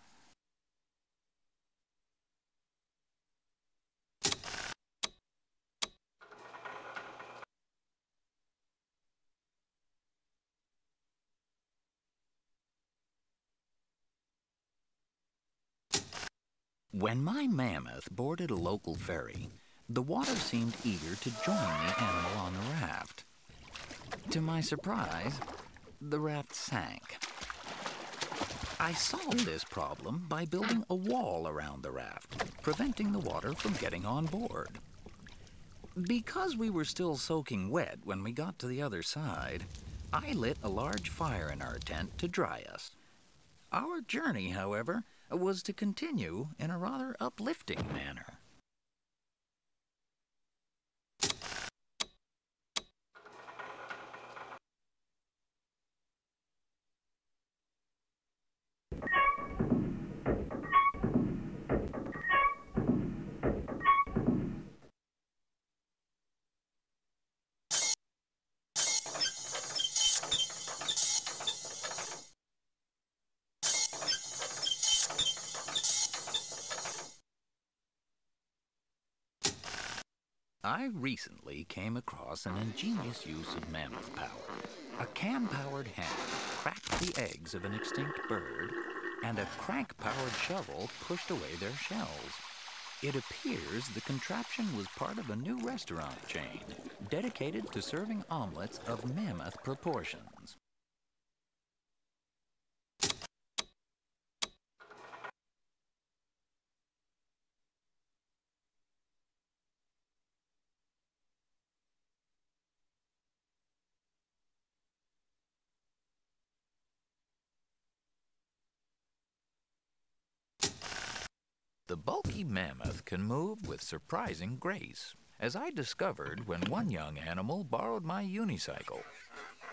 When my mammoth boarded a local ferry, the water seemed eager to join the animal on the raft. To my surprise, the raft sank. I solved this problem by building a wall around the raft, preventing the water from getting on board. Because we were still soaking wet when we got to the other side, I lit a large fire in our tent to dry us. Our journey, however, was to continue in a rather uplifting manner. I recently came across an ingenious use of mammoth power. A cam-powered hand cracked the eggs of an extinct bird, and a crank-powered shovel pushed away their shells. It appears the contraption was part of a new restaurant chain dedicated to serving omelets of mammoth proportions. Bulky mammoth can move with surprising grace, as I discovered when one young animal borrowed my unicycle.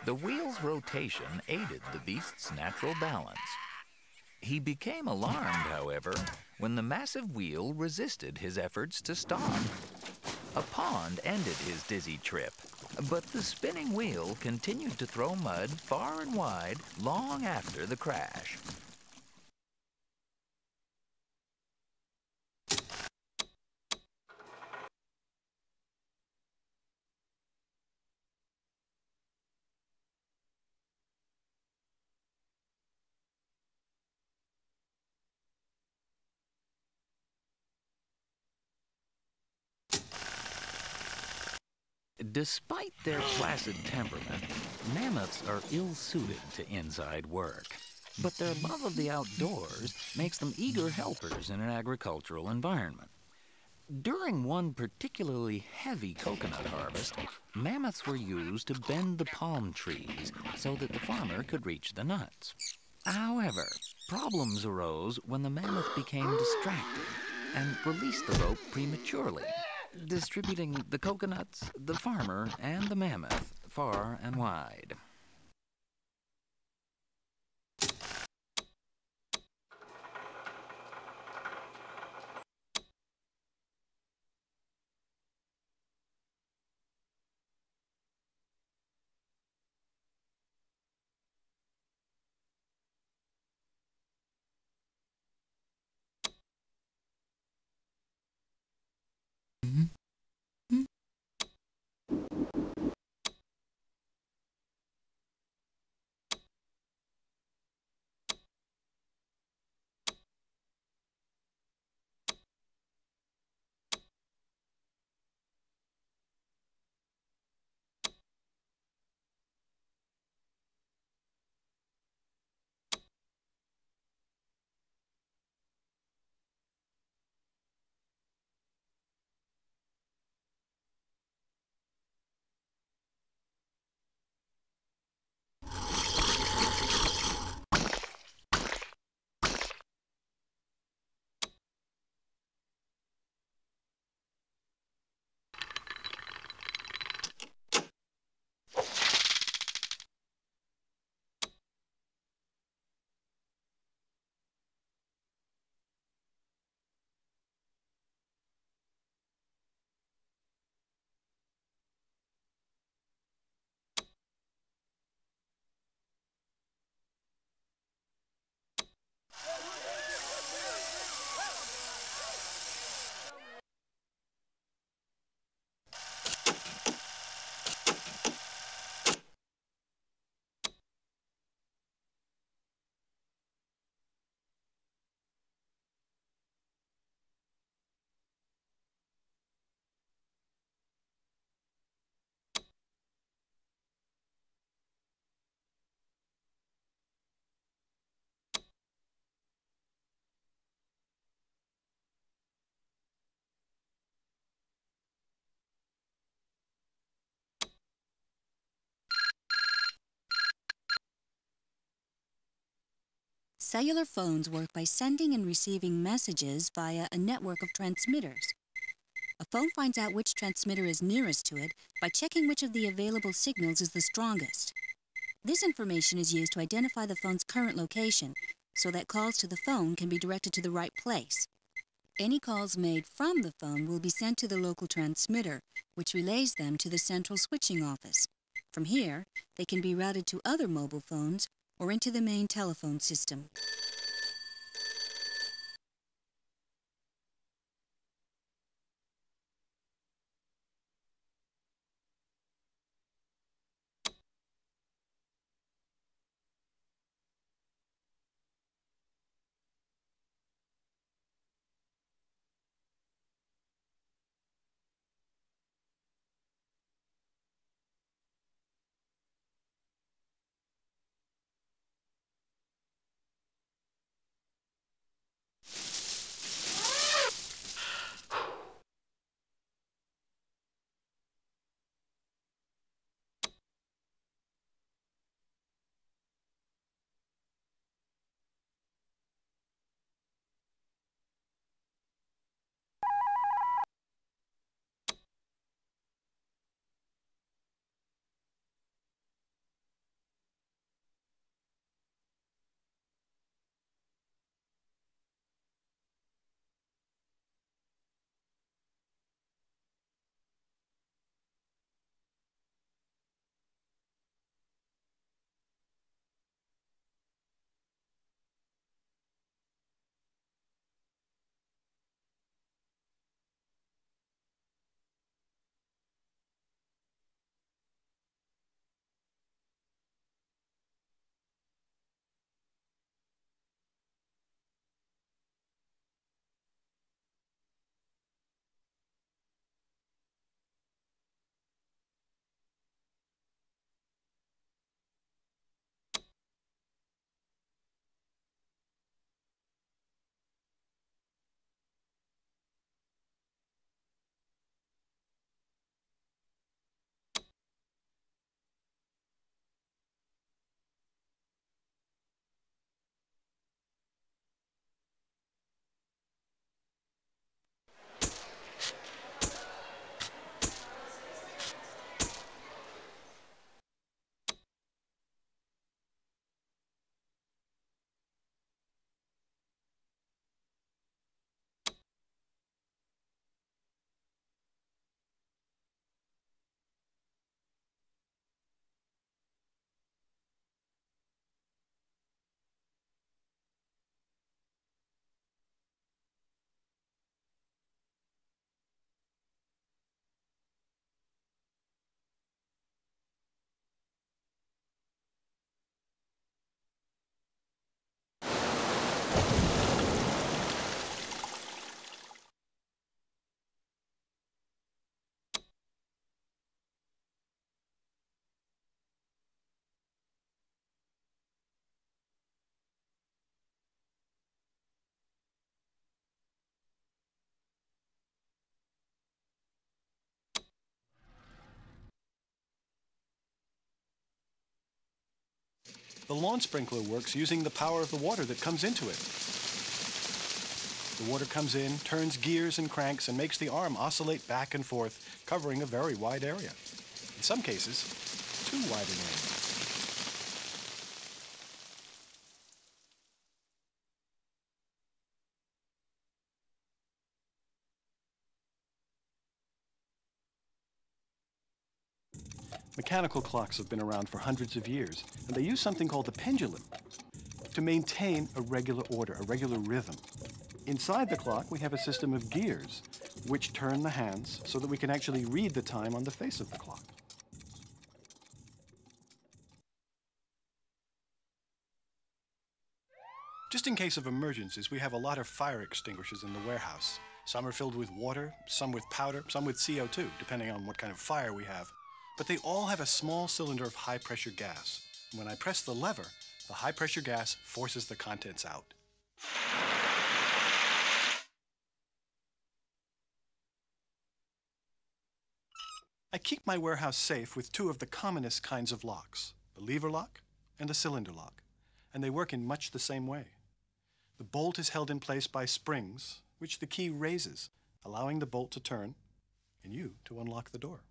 The wheel's rotation aided the beast's natural balance. He became alarmed, however, when the massive wheel resisted his efforts to stop. A pond ended his dizzy trip, but the spinning wheel continued to throw mud far and wide long after the crash. Despite their placid temperament, mammoths are ill suited to inside work. But their love of the outdoors makes them eager helpers in an agricultural environment. During one particularly heavy coconut harvest, mammoths were used to bend the palm trees so that the farmer could reach the nuts. However, problems arose when the mammoth became distracted and released the rope prematurely, distributing the coconuts, the farmer, and the mammoth far and wide. Cellular phones work by sending and receiving messages via a network of transmitters. A phone finds out which transmitter is nearest to it by checking which of the available signals is the strongest. This information is used to identify the phone's current location so that calls to the phone can be directed to the right place. Any calls made from the phone will be sent to the local transmitter, which relays them to the central switching office. From here, they can be routed to other mobile phones or into the main telephone system. The lawn sprinkler works using the power of the water that comes into it. The water comes in, turns gears and cranks, and makes the arm oscillate back and forth, covering a very wide area. In some cases, too wide an area. Mechanical clocks have been around for hundreds of years, and they use something called the pendulum to maintain a regular order, a regular rhythm. Inside the clock, we have a system of gears which turn the hands so that we can actually read the time on the face of the clock. Just in case of emergencies, we have a lot of fire extinguishers in the warehouse. Some are filled with water, some with powder, some with CO2, depending on what kind of fire we have. But they all have a small cylinder of high pressure gas. When I press the lever, the high pressure gas forces the contents out. I keep my warehouse safe with two of the commonest kinds of locks, the lever lock and the cylinder lock, and they work in much the same way. The bolt is held in place by springs, which the key raises, allowing the bolt to turn and you to unlock the door.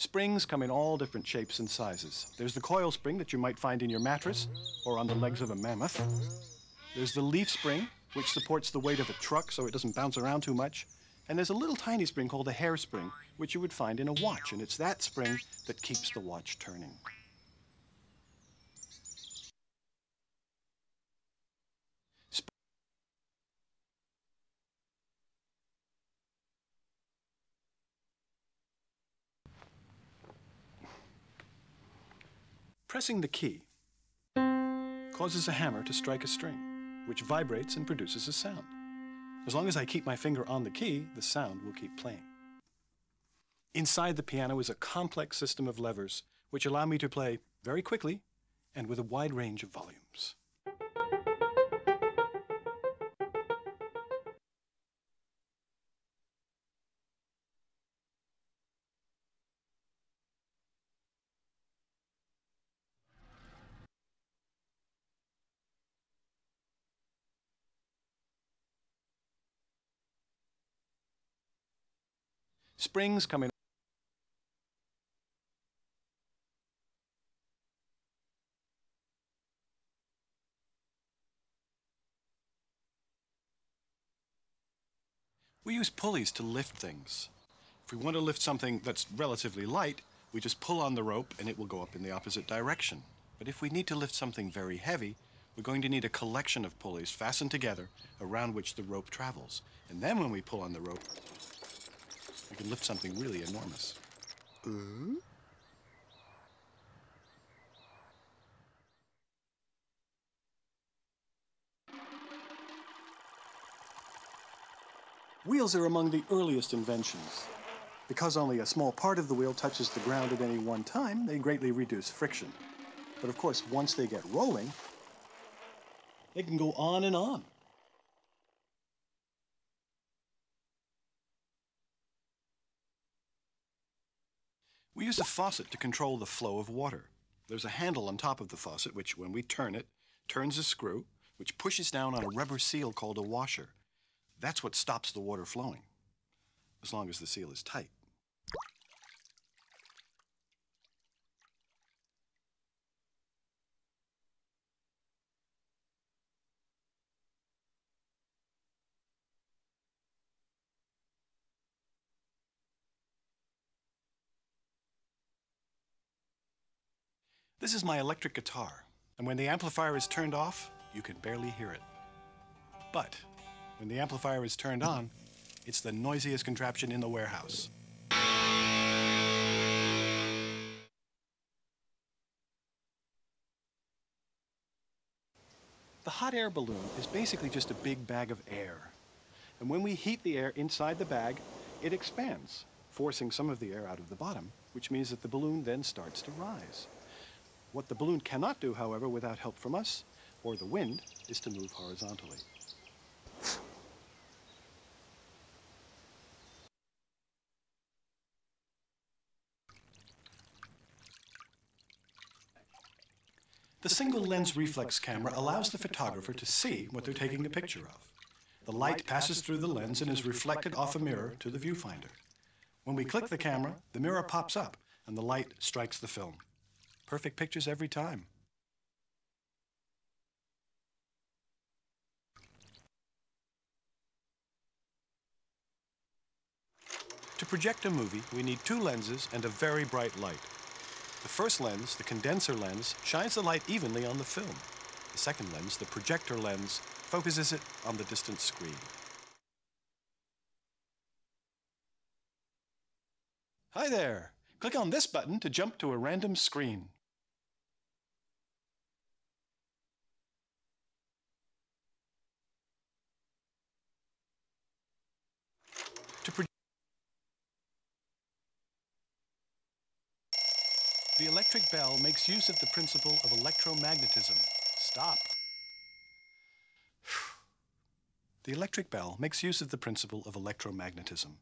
Springs come in all different shapes and sizes. There's the coil spring that you might find in your mattress or on the legs of a mammoth. There's the leaf spring, which supports the weight of a truck so it doesn't bounce around too much. And there's a little tiny spring called a hairspring, which you would find in a watch, and it's that spring that keeps the watch turning. Pressing the key causes a hammer to strike a string, which vibrates and produces a sound. As long as I keep my finger on the key, the sound will keep playing. Inside the piano is a complex system of levers which allow me to play very quickly and with a wide range of volumes. Springs coming in We use pulleys to lift things. If we want to lift something that's relatively light, we just pull on the rope and it will go up in the opposite direction. But if we need to lift something very heavy, we're going to need a collection of pulleys fastened together around which the rope travels. And then when we pull on the rope, we can lift something really enormous. Wheels are among the earliest inventions. Because only a small part of the wheel touches the ground at any one time, they greatly reduce friction. But of course, once they get rolling, they can go on and on. We use a faucet to control the flow of water. There's a handle on top of the faucet, which, when we turn it, turns a screw, which pushes down on a rubber seal called a washer. That's what stops the water flowing, as long as the seal is tight. This is my electric guitar, and when the amplifier is turned off, you can barely hear it. But when the amplifier is turned on, it's the noisiest contraption in the warehouse. The hot air balloon is basically just a big bag of air. And when we heat the air inside the bag, it expands, forcing some of the air out of the bottom which means that the balloon then starts to rise. What the balloon cannot do, however, without help from us or the wind, is to move horizontally. The single lens reflex camera allows the photographer to see what they're taking a picture of. The light passes through the lens and is reflected off a mirror to the viewfinder. When we click the camera, the mirror pops up and the light strikes the film. Perfect pictures every time. To project a movie, we need two lenses and a very bright light. The first lens, the condenser lens, shines the light evenly on the film. The second lens, the projector lens, focuses it on the distant screen. Hi there! Click on this button to jump to a random screen. To pro- the electric bell makes use of the principle of electromagnetism. Stop. The electric bell makes use of the principle of electromagnetism.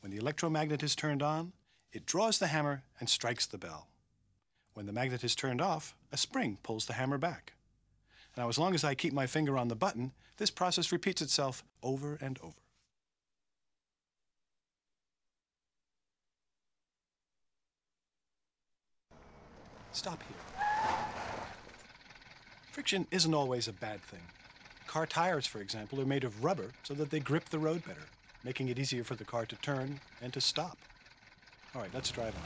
When the electromagnet is turned on, it draws the hammer and strikes the bell. When the magnet is turned off, a spring pulls the hammer back. Now, as long as I keep my finger on the button, this process repeats itself over and over. Stop here. Friction isn't always a bad thing. Car tires, for example, are made of rubber so that they grip the road better, making it easier for the car to turn and to stop. All right, let's drive on.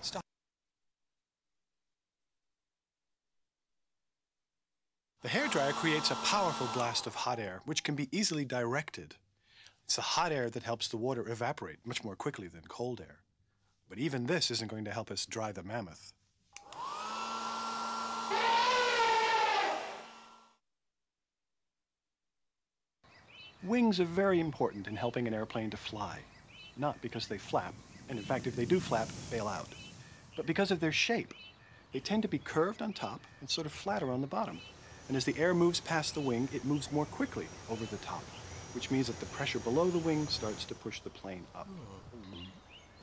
Stop. The hairdryer creates a powerful blast of hot air, which can be easily directed. It's the hot air that helps the water evaporate much more quickly than cold air. But even this isn't going to help us dry the mammoth. Wings are very important in helping an airplane to fly. Not because they flap, and in fact, if they do flap, bail out, but because of their shape. They tend to be curved on top and sort of flatter on the bottom. And as the air moves past the wing, it moves more quickly over the top, which means that the pressure below the wing starts to push the plane up.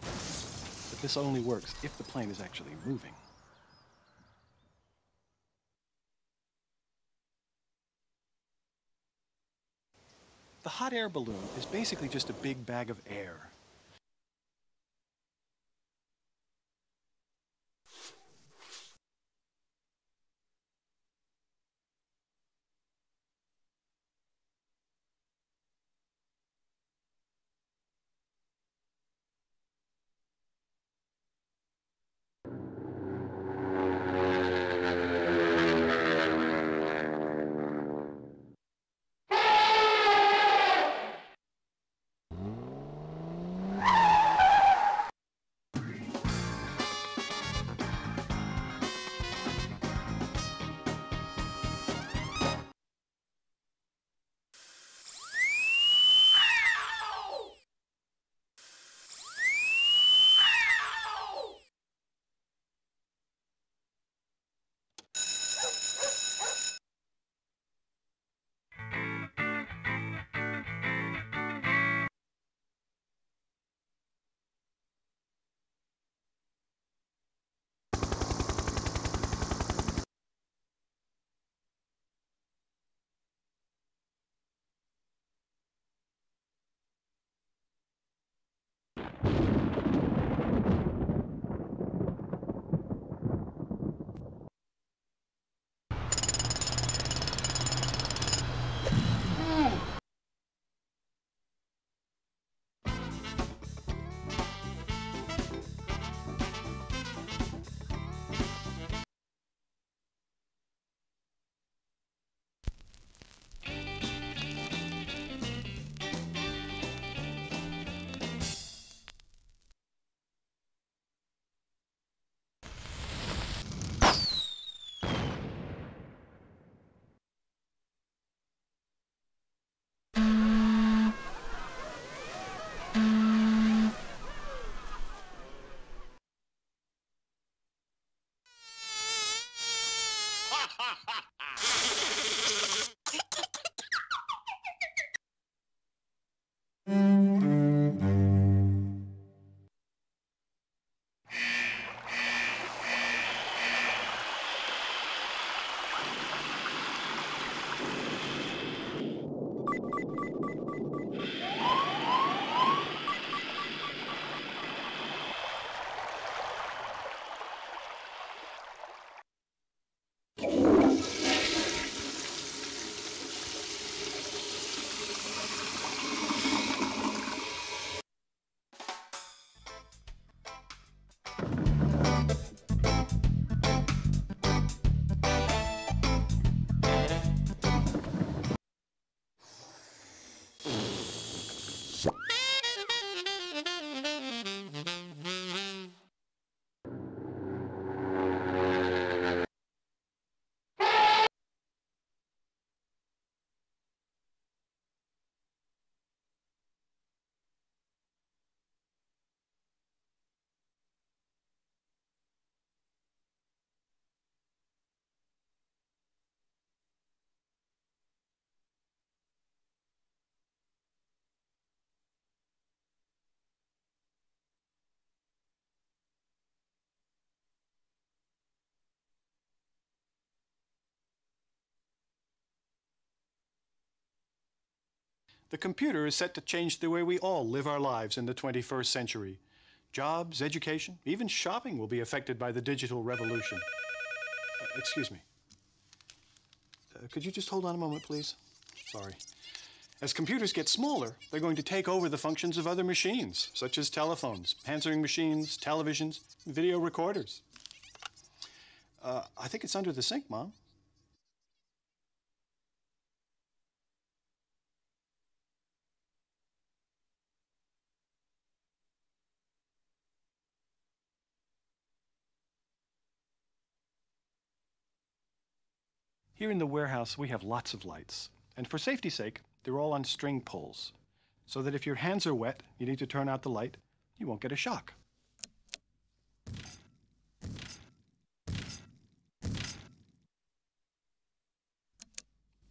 But this only works if the plane is actually moving. The hot air balloon is basically just a big bag of air. The computer is set to change the way we all live our lives in the 21st century. Jobs, education, even shopping will be affected by the digital revolution. Uh, excuse me. Uh, could you just hold on a moment, please? Sorry. As computers get smaller, they're going to take over the functions of other machines, such as telephones, answering machines, televisions, video recorders. Uh, I think it's under the sink, Mom. Here in the warehouse, we have lots of lights. And for safety's sake, they're all on string pulls. So that if your hands are wet, you need to turn out the light, you won't get a shock.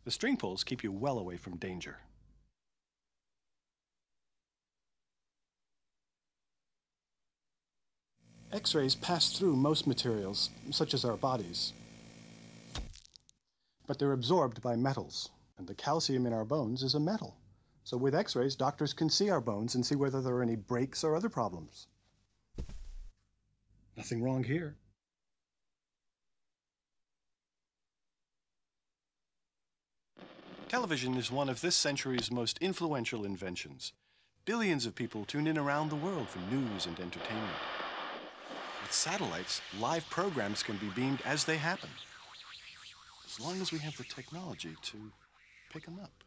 The string pulls keep you well away from danger. X-rays pass through most materials, such as our bodies, but they're absorbed by metals, and the calcium in our bones is a metal. So with x-rays, doctors can see our bones and see whether there are any breaks or other problems. Nothing wrong here. Television is one of this century's most influential inventions. Billions of people tune in around the world for news and entertainment. With satellites, live programs can be beamed as they happen as long as we have the technology to pick them up.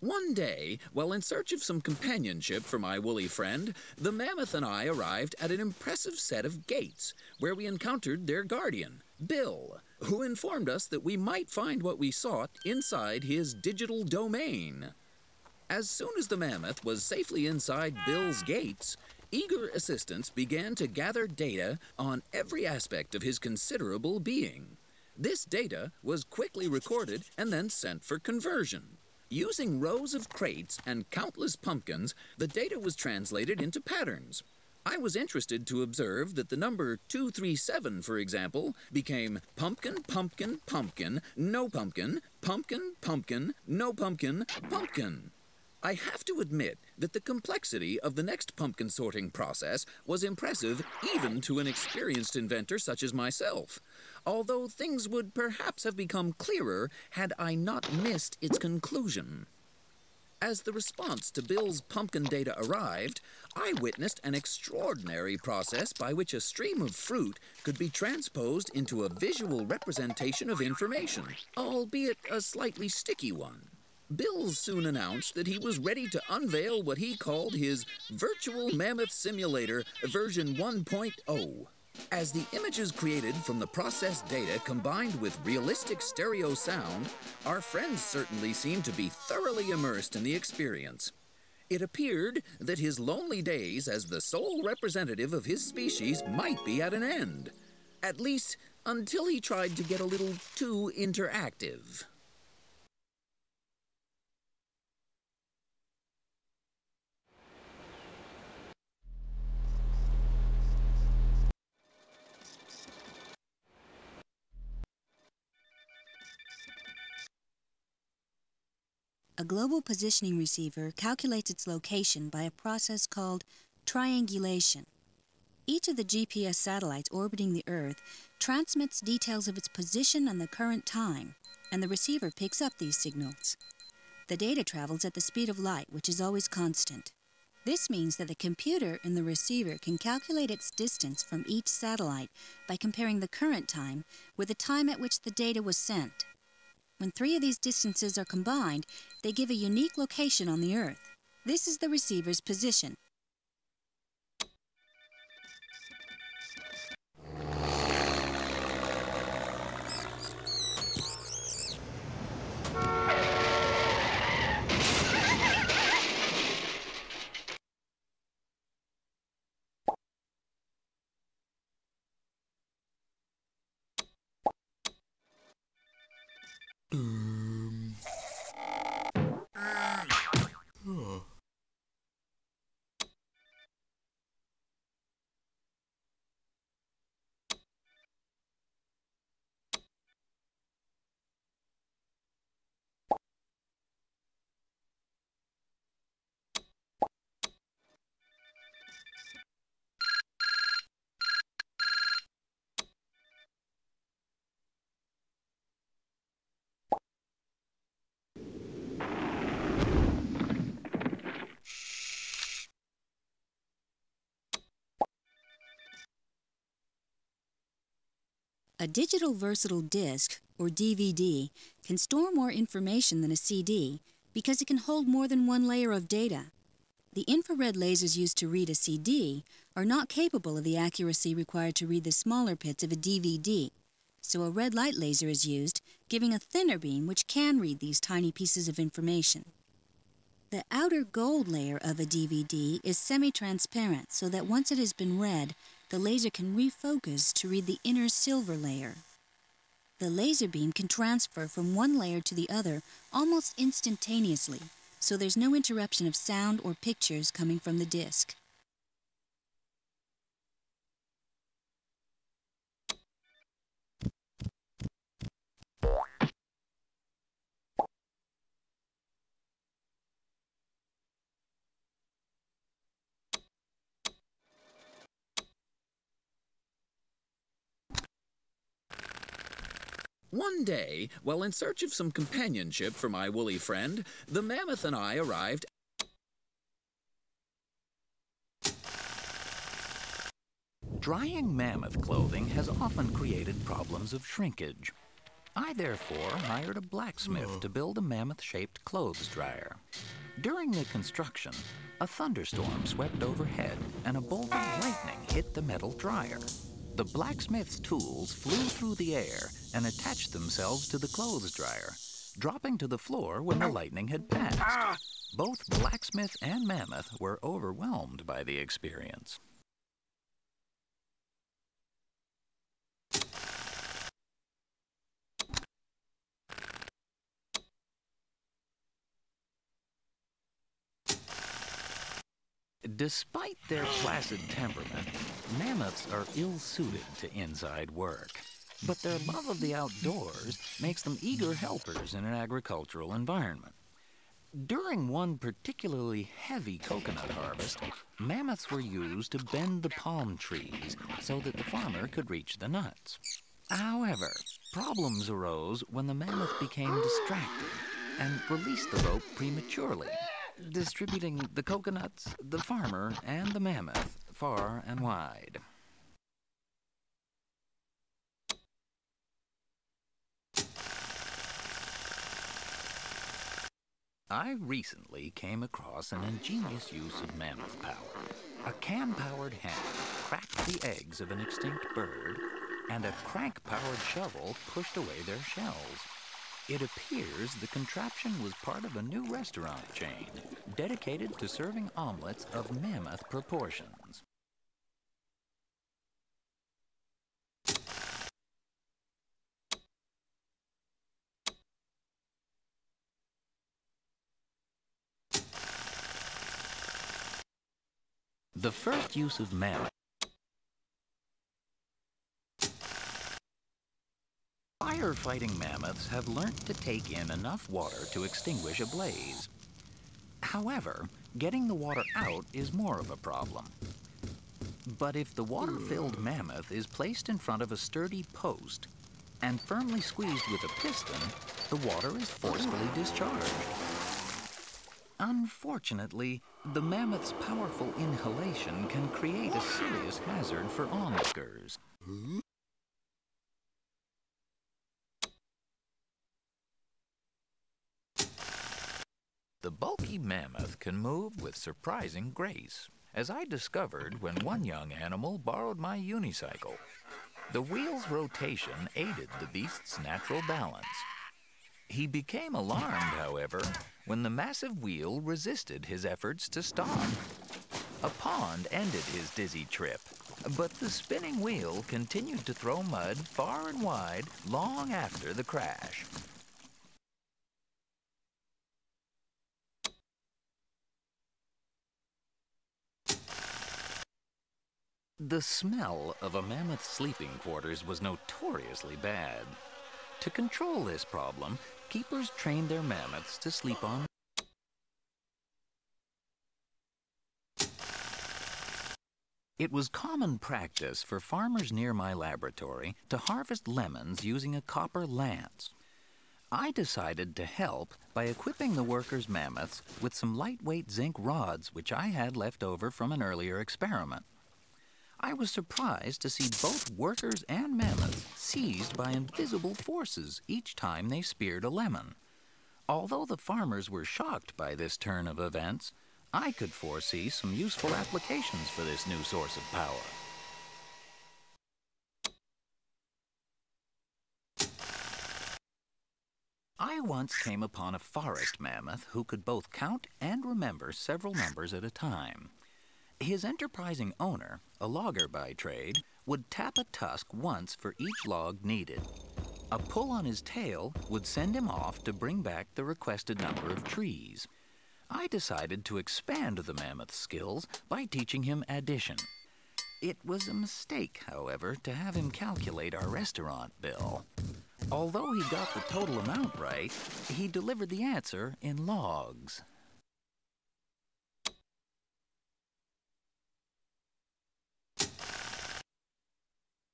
One day, while in search of some companionship for my woolly friend, the mammoth and I arrived at an impressive set of gates, where we encountered their guardian, Bill, who informed us that we might find what we sought inside his digital domain. As soon as the mammoth was safely inside Bill's gates, eager assistants began to gather data on every aspect of his considerable being. This data was quickly recorded and then sent for conversion. Using rows of crates and countless pumpkins, the data was translated into patterns. I was interested to observe that the number 237, for example, became pumpkin, pumpkin, pumpkin, no pumpkin, pumpkin, pumpkin, no pumpkin, pumpkin. I have to admit that the complexity of the next pumpkin sorting process was impressive even to an experienced inventor such as myself although things would perhaps have become clearer had I not missed its conclusion. As the response to Bill's pumpkin data arrived, I witnessed an extraordinary process by which a stream of fruit could be transposed into a visual representation of information, albeit a slightly sticky one. Bill soon announced that he was ready to unveil what he called his Virtual Mammoth Simulator version 1.0. As the images created from the processed data combined with realistic stereo sound, our friends certainly seemed to be thoroughly immersed in the experience. It appeared that his lonely days as the sole representative of his species might be at an end. At least until he tried to get a little too interactive. A global positioning receiver calculates its location by a process called triangulation. Each of the GPS satellites orbiting the Earth transmits details of its position and the current time, and the receiver picks up these signals. The data travels at the speed of light, which is always constant. This means that the computer in the receiver can calculate its distance from each satellite by comparing the current time with the time at which the data was sent. When three of these distances are combined, they give a unique location on the Earth. This is the receiver's position. Mm. A digital versatile disc, or DVD, can store more information than a CD because it can hold more than one layer of data. The infrared lasers used to read a CD are not capable of the accuracy required to read the smaller pits of a DVD, so a red light laser is used, giving a thinner beam which can read these tiny pieces of information. The outer gold layer of a DVD is semi-transparent so that once it has been read, the laser can refocus to read the inner silver layer. The laser beam can transfer from one layer to the other almost instantaneously, so there's no interruption of sound or pictures coming from the disc. One day, while in search of some companionship for my woolly friend, the mammoth and I arrived. Drying mammoth clothing has often created problems of shrinkage. I therefore hired a blacksmith to build a mammoth shaped clothes dryer. During the construction, a thunderstorm swept overhead and a bolt of lightning hit the metal dryer. The blacksmith's tools flew through the air and attached themselves to the clothes dryer, dropping to the floor when the lightning had passed. Ah! Both blacksmith and mammoth were overwhelmed by the experience. Despite their placid temperament, mammoths are ill-suited to inside work. But their love of the outdoors makes them eager helpers in an agricultural environment. During one particularly heavy coconut harvest, mammoths were used to bend the palm trees so that the farmer could reach the nuts. However, problems arose when the mammoth became distracted. and released the rope prematurely, distributing the coconuts, the farmer, and the mammoth far and wide. I recently came across an ingenious use of mammoth power. A cam-powered hen cracked the eggs of an extinct bird, and a crank-powered shovel pushed away their shells. It appears the contraption was part of a new restaurant chain dedicated to serving omelets of mammoth proportions. The first use of mammoth Firefighting mammoths have learnt to take in enough water to extinguish a blaze. However, getting the water out is more of a problem. But if the water-filled mammoth is placed in front of a sturdy post and firmly squeezed with a piston, the water is forcefully discharged. Unfortunately, the mammoth's powerful inhalation can create a serious hazard for onlookers. The bulky mammoth can move with surprising grace, as I discovered when one young animal borrowed my unicycle. The wheel's rotation aided the beast's natural balance. He became alarmed, however, when the massive wheel resisted his efforts to stop. A pond ended his dizzy trip, but the spinning wheel continued to throw mud far and wide long after the crash. The smell of a mammoth sleeping quarters was notoriously bad. To control this problem, keepers trained their mammoths to sleep on It was common practice for farmers near my laboratory to harvest lemons using a copper lance. I decided to help by equipping the workers' mammoths with some lightweight zinc rods which I had left over from an earlier experiment. I was surprised to see both workers and mammoths seized by invisible forces each time they speared a lemon. Although the farmers were shocked by this turn of events, I could foresee some useful applications for this new source of power. I once came upon a forest mammoth who could both count and remember several numbers at a time. His enterprising owner, a logger by trade, would tap a tusk once for each log needed. A pull on his tail would send him off to bring back the requested number of trees. I decided to expand the mammoth's skills by teaching him addition. It was a mistake, however, to have him calculate our restaurant bill. Although he got the total amount right, he delivered the answer in logs.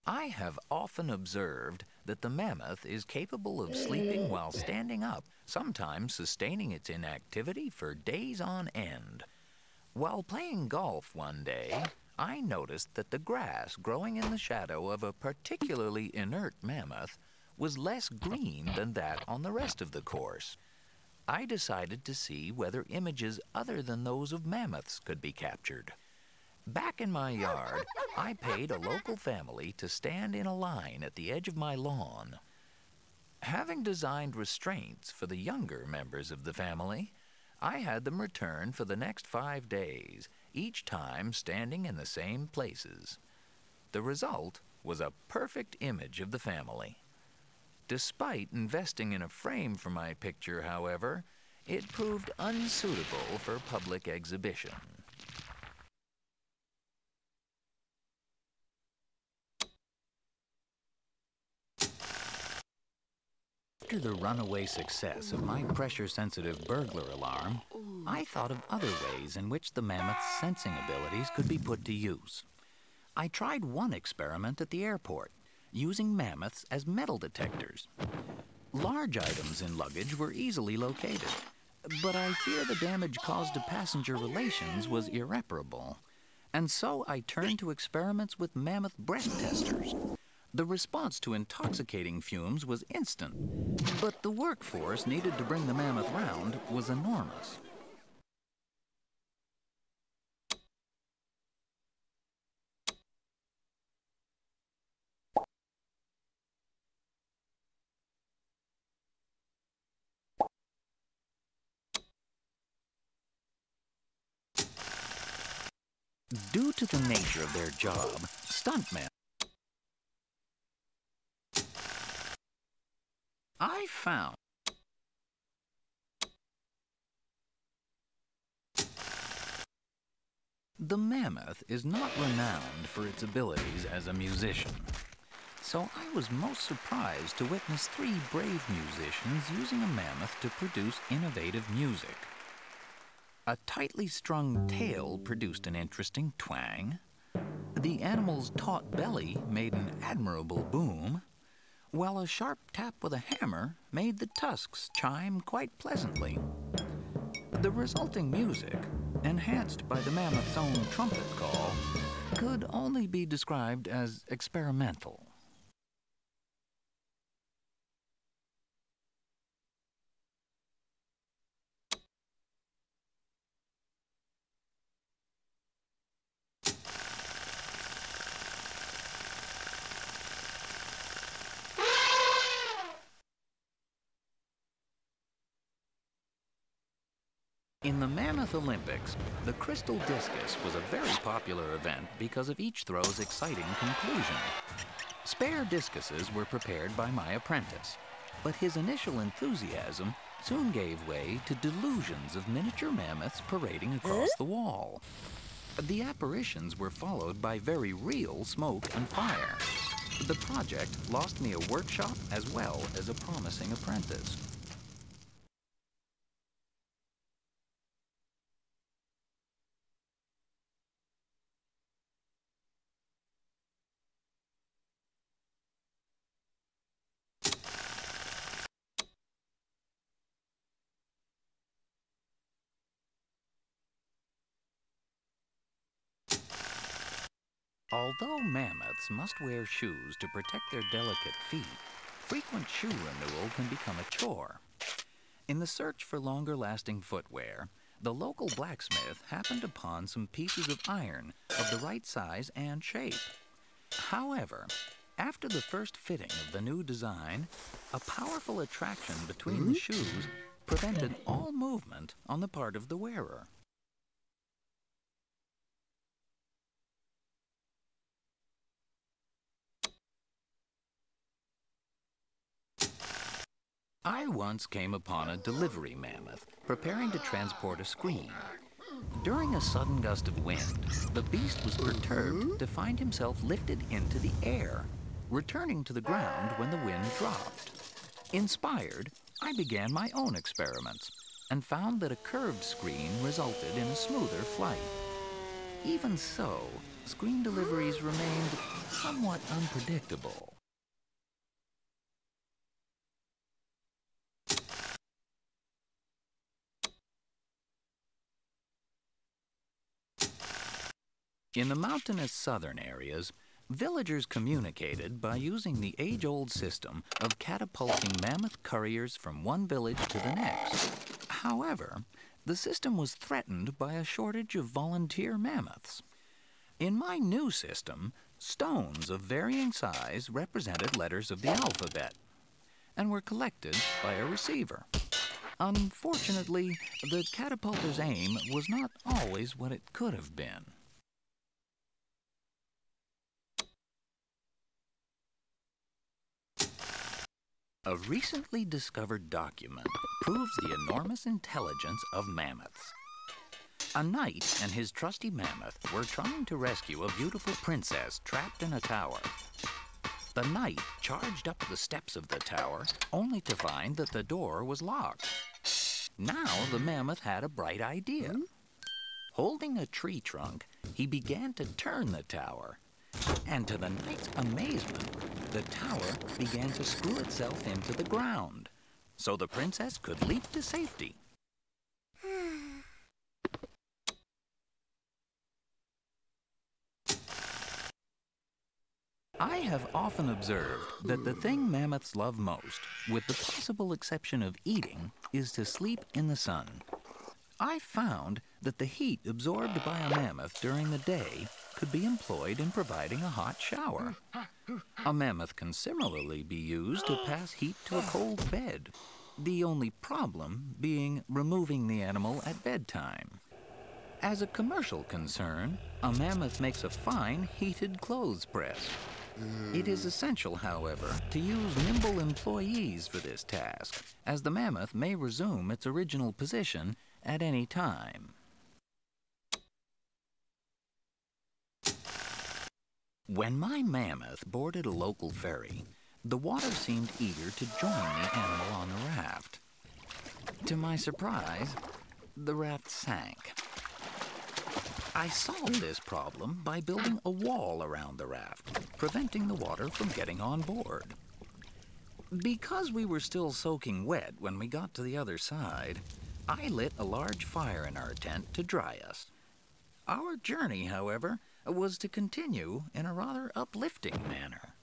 I have often observed that the mammoth is capable of sleeping while standing up, sometimes sustaining its inactivity for days on end. While playing golf one day, I noticed that the grass growing in the shadow of a particularly inert mammoth was less green than that on the rest of the course. I decided to see whether images other than those of mammoths could be captured. Back in my yard, I paid a local family to stand in a line at the edge of my lawn. Having designed restraints for the younger members of the family, I had them return for the next five days, each time standing in the same places. The result was a perfect image of the family. Despite investing in a frame for my picture, however, it proved unsuitable for public exhibition. After the runaway success of my pressure-sensitive burglar alarm, I thought of other ways in which the mammoth's sensing abilities could be put to use. I tried one experiment at the airport, using mammoths as metal detectors. Large items in luggage were easily located, but I fear the damage caused to passenger relations was irreparable. And so I turned to experiments with mammoth breath testers. The response to intoxicating fumes was instant, but the workforce needed to bring the mammoth round was enormous. Due to the nature of their job, stuntmen I found The mammoth is not renowned for its abilities as a musician. So I was most surprised to witness three brave musicians using a mammoth to produce innovative music. A tightly strung tail produced an interesting twang. The animal's taut belly made an admirable boom, while a sharp tap with a hammer made the tusks chime quite pleasantly. The resulting music, enhanced by the mammoth's own trumpet call, could only be described as experimental. In the Mammoth Olympics, the crystal discus was a very popular event because of each throw's exciting conclusion. Spare discuses were prepared by my apprentice, but his initial enthusiasm soon gave way to delusions of miniature mammoths parading across the wall. The apparitions were followed by very real smoke and fire. The project lost me a workshop as well as a promising apprentice. Although mammoths must wear shoes to protect their delicate feet, frequent shoe renewal can become a chore. In the search for longer lasting footwear, the local blacksmith happened upon some pieces of iron of the right size and shape. However, after the first fitting of the new design, a powerful attraction between the mm-hmm. shoes prevented all movement on the part of the wearer. I once came upon a delivery mammoth preparing to transport a screen. During a sudden gust of wind, the beast was perturbed to find himself lifted into the air, returning to the ground when the wind dropped. Inspired, I began my own experiments and found that a curved screen resulted in a smoother flight. Even so, screen deliveries remained somewhat unpredictable. In the mountainous southern areas, villagers communicated by using the age-old system of catapulting mammoth couriers from one village to the next. However, the system was threatened by a shortage of volunteer mammoths. In my new system, stones of varying size represented letters of the alphabet and were collected by a receiver. Unfortunately, the catapulter's aim was not always what it could have been. A recently discovered document proves the enormous intelligence of mammoths. A knight and his trusty mammoth were trying to rescue a beautiful princess trapped in a tower. The knight charged up the steps of the tower, only to find that the door was locked. Now the mammoth had a bright idea. Holding a tree trunk, he began to turn the tower. And to the knight's amazement, the tower began to screw itself into the ground, so the princess could leap to safety. I have often observed that the thing mammoths love most, with the possible exception of eating, is to sleep in the sun. I found that the heat absorbed by a mammoth during the day could be employed in providing a hot shower. A mammoth can similarly be used to pass heat to a cold bed, the only problem being removing the animal at bedtime. As a commercial concern, a mammoth makes a fine heated clothes press. It is essential, however, to use nimble employees for this task, as the mammoth may resume its original position at any time. When my mammoth boarded a local ferry, the water seemed eager to join the animal on the raft. To my surprise, the raft sank. I solved this problem by building a wall around the raft, preventing the water from getting on board. Because we were still soaking wet when we got to the other side, I lit a large fire in our tent to dry us. Our journey, however, was to continue in a rather uplifting manner.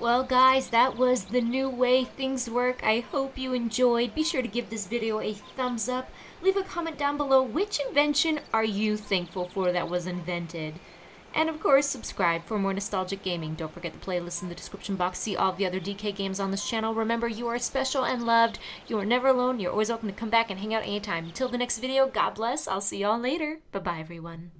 Well guys, that was the new way things work. I hope you enjoyed. Be sure to give this video a thumbs up. Leave a comment down below which invention are you thankful for that was invented. And of course, subscribe for more nostalgic gaming. Don't forget the playlist in the description box. See all the other DK games on this channel. Remember, you are special and loved. You are never alone. You're always welcome to come back and hang out anytime. Until the next video, God bless. I'll see y'all later. Bye-bye, everyone.